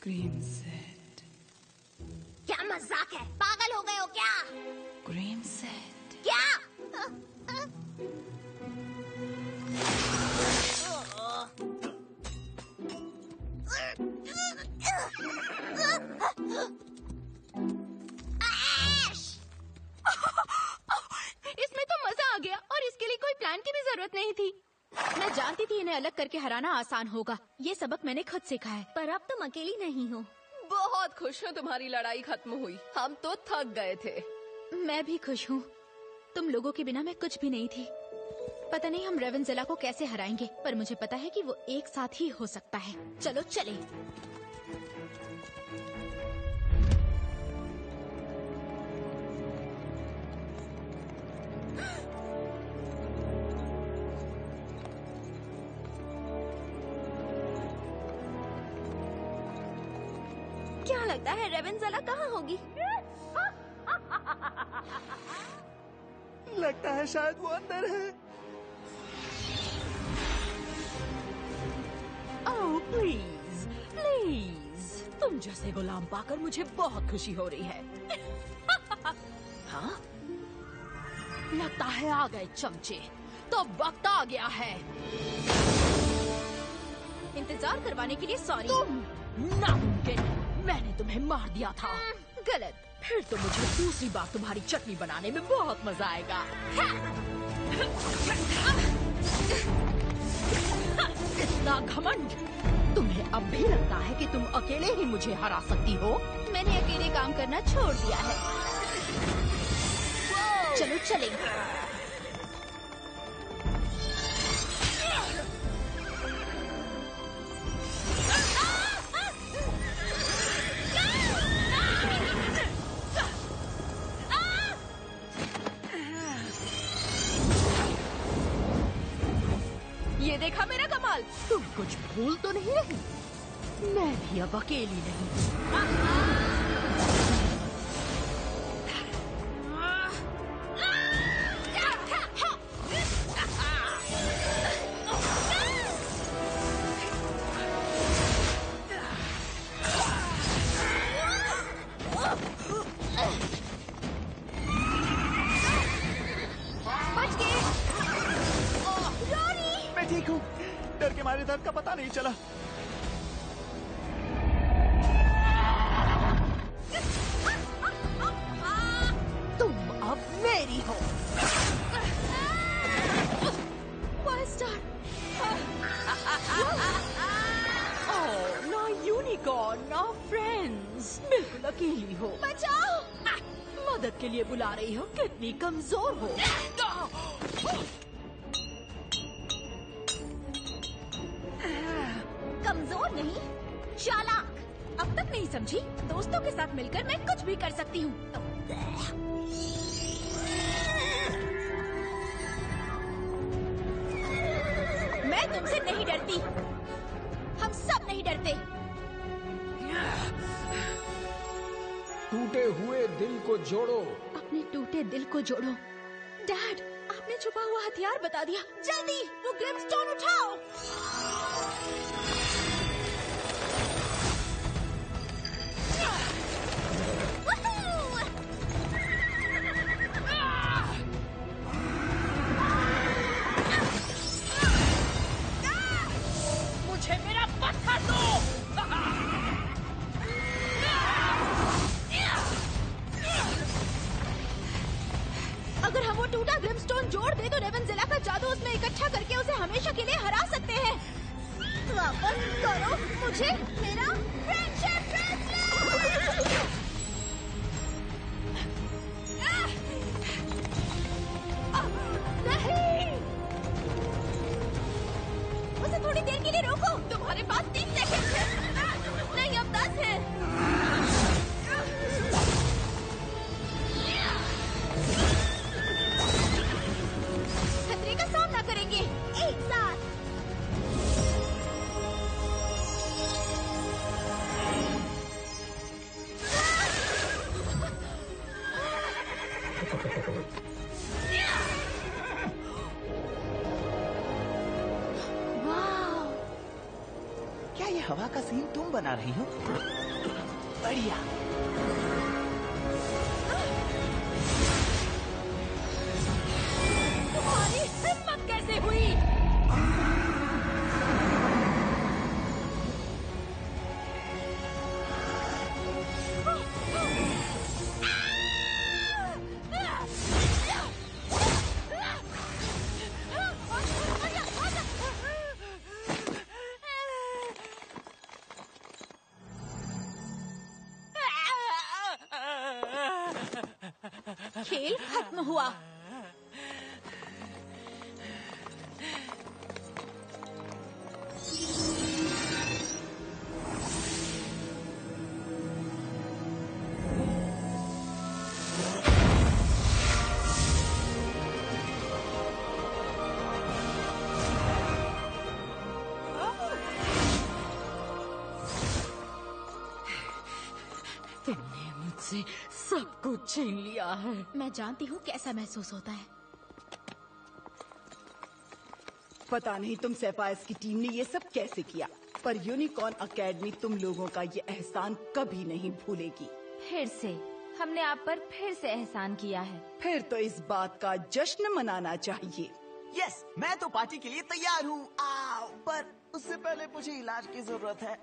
क्रीम सेट क्या मज़ाक है? पागल हो गए हो क्या? क्रीम सेट क्या? इसमें तो मज़ा आ गया और इसके लिए कोई प्लान की भी ज़रूरत नहीं थी। मैं जानती थी इन्हें अलग करके हराना आसान होगा। ये सबक मैंने खुद सीखा है। पर अब तुम अकेली नहीं हो। बहुत खुश हूँ तुम्हारी लड़ाई खत्म हुई। हम तो थक गए थे। मैं भी खुश हूँ। तुम लोगों के बिना मैं कुछ भी नहीं थी। पता नहीं हम रेवन जिला को कैसे हराएँगे पर मुझे पता है कि वो एक साथ ही हो सकता है। चलो चले। लगता है रेवेंजला कहाँ होगी? लगता है शायद वो अंदर है। ओह प्लीज़ प्लीज़ तुम जैसे गुलाम पाकर मुझे बहुत खुशी हो रही है। हाँ? लगता है आ गए चमचे। तो वक्त आ गया है। इंतज़ार करवाने के लिए सॉरी तुम नामुमकिन। मैंने तुम्हें मार दिया था। गलत। फिर तो मुझे दूसरी बार तुम्हारी चटनी बनाने में बहुत मज़ा आएगा। इतना घमंड। तुम्हें अब भी लगता है कि तुम अकेले ही मुझे हरा सकती हो? मैंने अकेले काम करना छोड़ दिया है। चलो चले। डरती हम सब नहीं डरते टूटे हुए दिल को जोड़ो। अपने टूटे दिल को जोड़ो। डैड आपने छुपा हुआ हथियार बता दिया। जल्दी वो ग्लिमस्टोन उठाओ। सीन तुम खेल खत्म हुआ। छीन लिया है। मैं जानती हूँ कैसा महसूस होता है। पता नहीं तुम सैफायस की टीम ने ये सब कैसे किया पर यूनिकॉर्न अकेडमी तुम लोगों का ये एहसान कभी नहीं भूलेगी। फिर से हमने आप पर फिर से एहसान किया है। फिर तो इस बात का जश्न मनाना चाहिए। यस मैं तो पार्टी के लिए तैयार हूँ। पर उससे पहले मुझे इलाज की ज़रूरत है।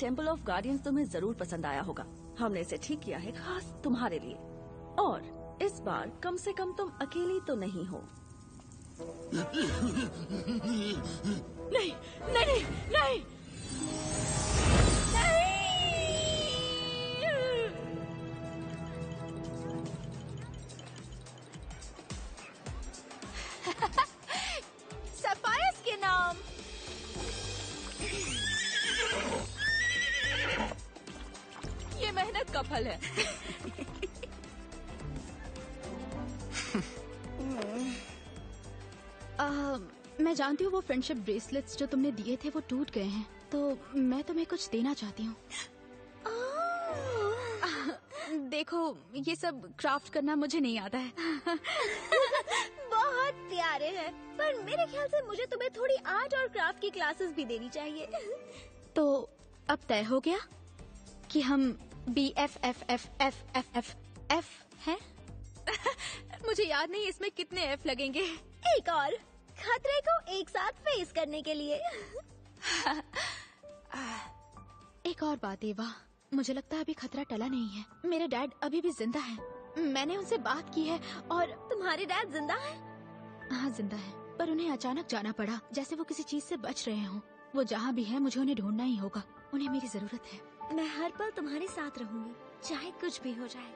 टेंपल ऑफ़ गार्डियंस तुम्हें ज़रूर पसंद आया होगा। हमने इसे ठीक किया है, खास तुम्हारे लिए। और इस बार कम से कम तुम अकेली तो नहीं हो। नहीं नहीं नहीं सफायस जानती हूँ वो फ्रेंडशिप ब्रेसलेट्स जो तुमने दिए थे वो टूट गए हैं। तो मैं तुम्हें कुछ देना चाहती हूँ। देखो ये सब क्राफ्ट करना मुझे नहीं आता है। बहुत प्यारे हैं पर मेरे ख्याल से मुझे तुम्हें थोड़ी आर्ट और क्राफ्ट की क्लासेस भी देनी चाहिए। तो अब तय हो गया कि हम B F F F F F F F है? मुझे याद नहीं इसमें कितने एफ़ लगेंगे। एक और। खतरे को एक साथ फेस करने के लिए। एक और बात एवा मुझे लगता है अभी खतरा टला नहीं है। मेरे डैड अभी भी ज़िंदा है। मैंने उनसे बात की है और तुम्हारे डैड ज़िंदा है? हाँ ज़िंदा है पर उन्हें अचानक जाना पड़ा जैसे वो किसी चीज़ से बच रहे हों। वो जहाँ भी है मुझे उन्हें ढूंढना ही होगा। उन्हें मेरी ज़रूरत है। मैं हर पल तुम्हारे साथ रहूँगी चाहे कुछ भी हो जाए।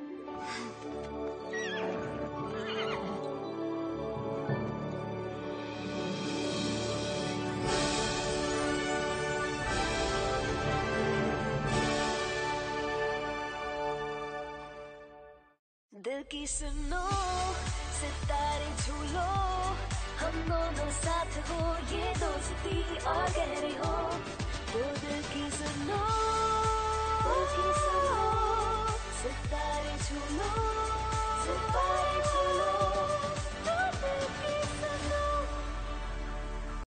दिल की सुनो, सितारे झूलो, हम दोनों साथ हो, ये दोस्ती और गहरी हो। दो दिल की सुनो, दिल की सुनो, सितारे झूलो सितारे झूलो।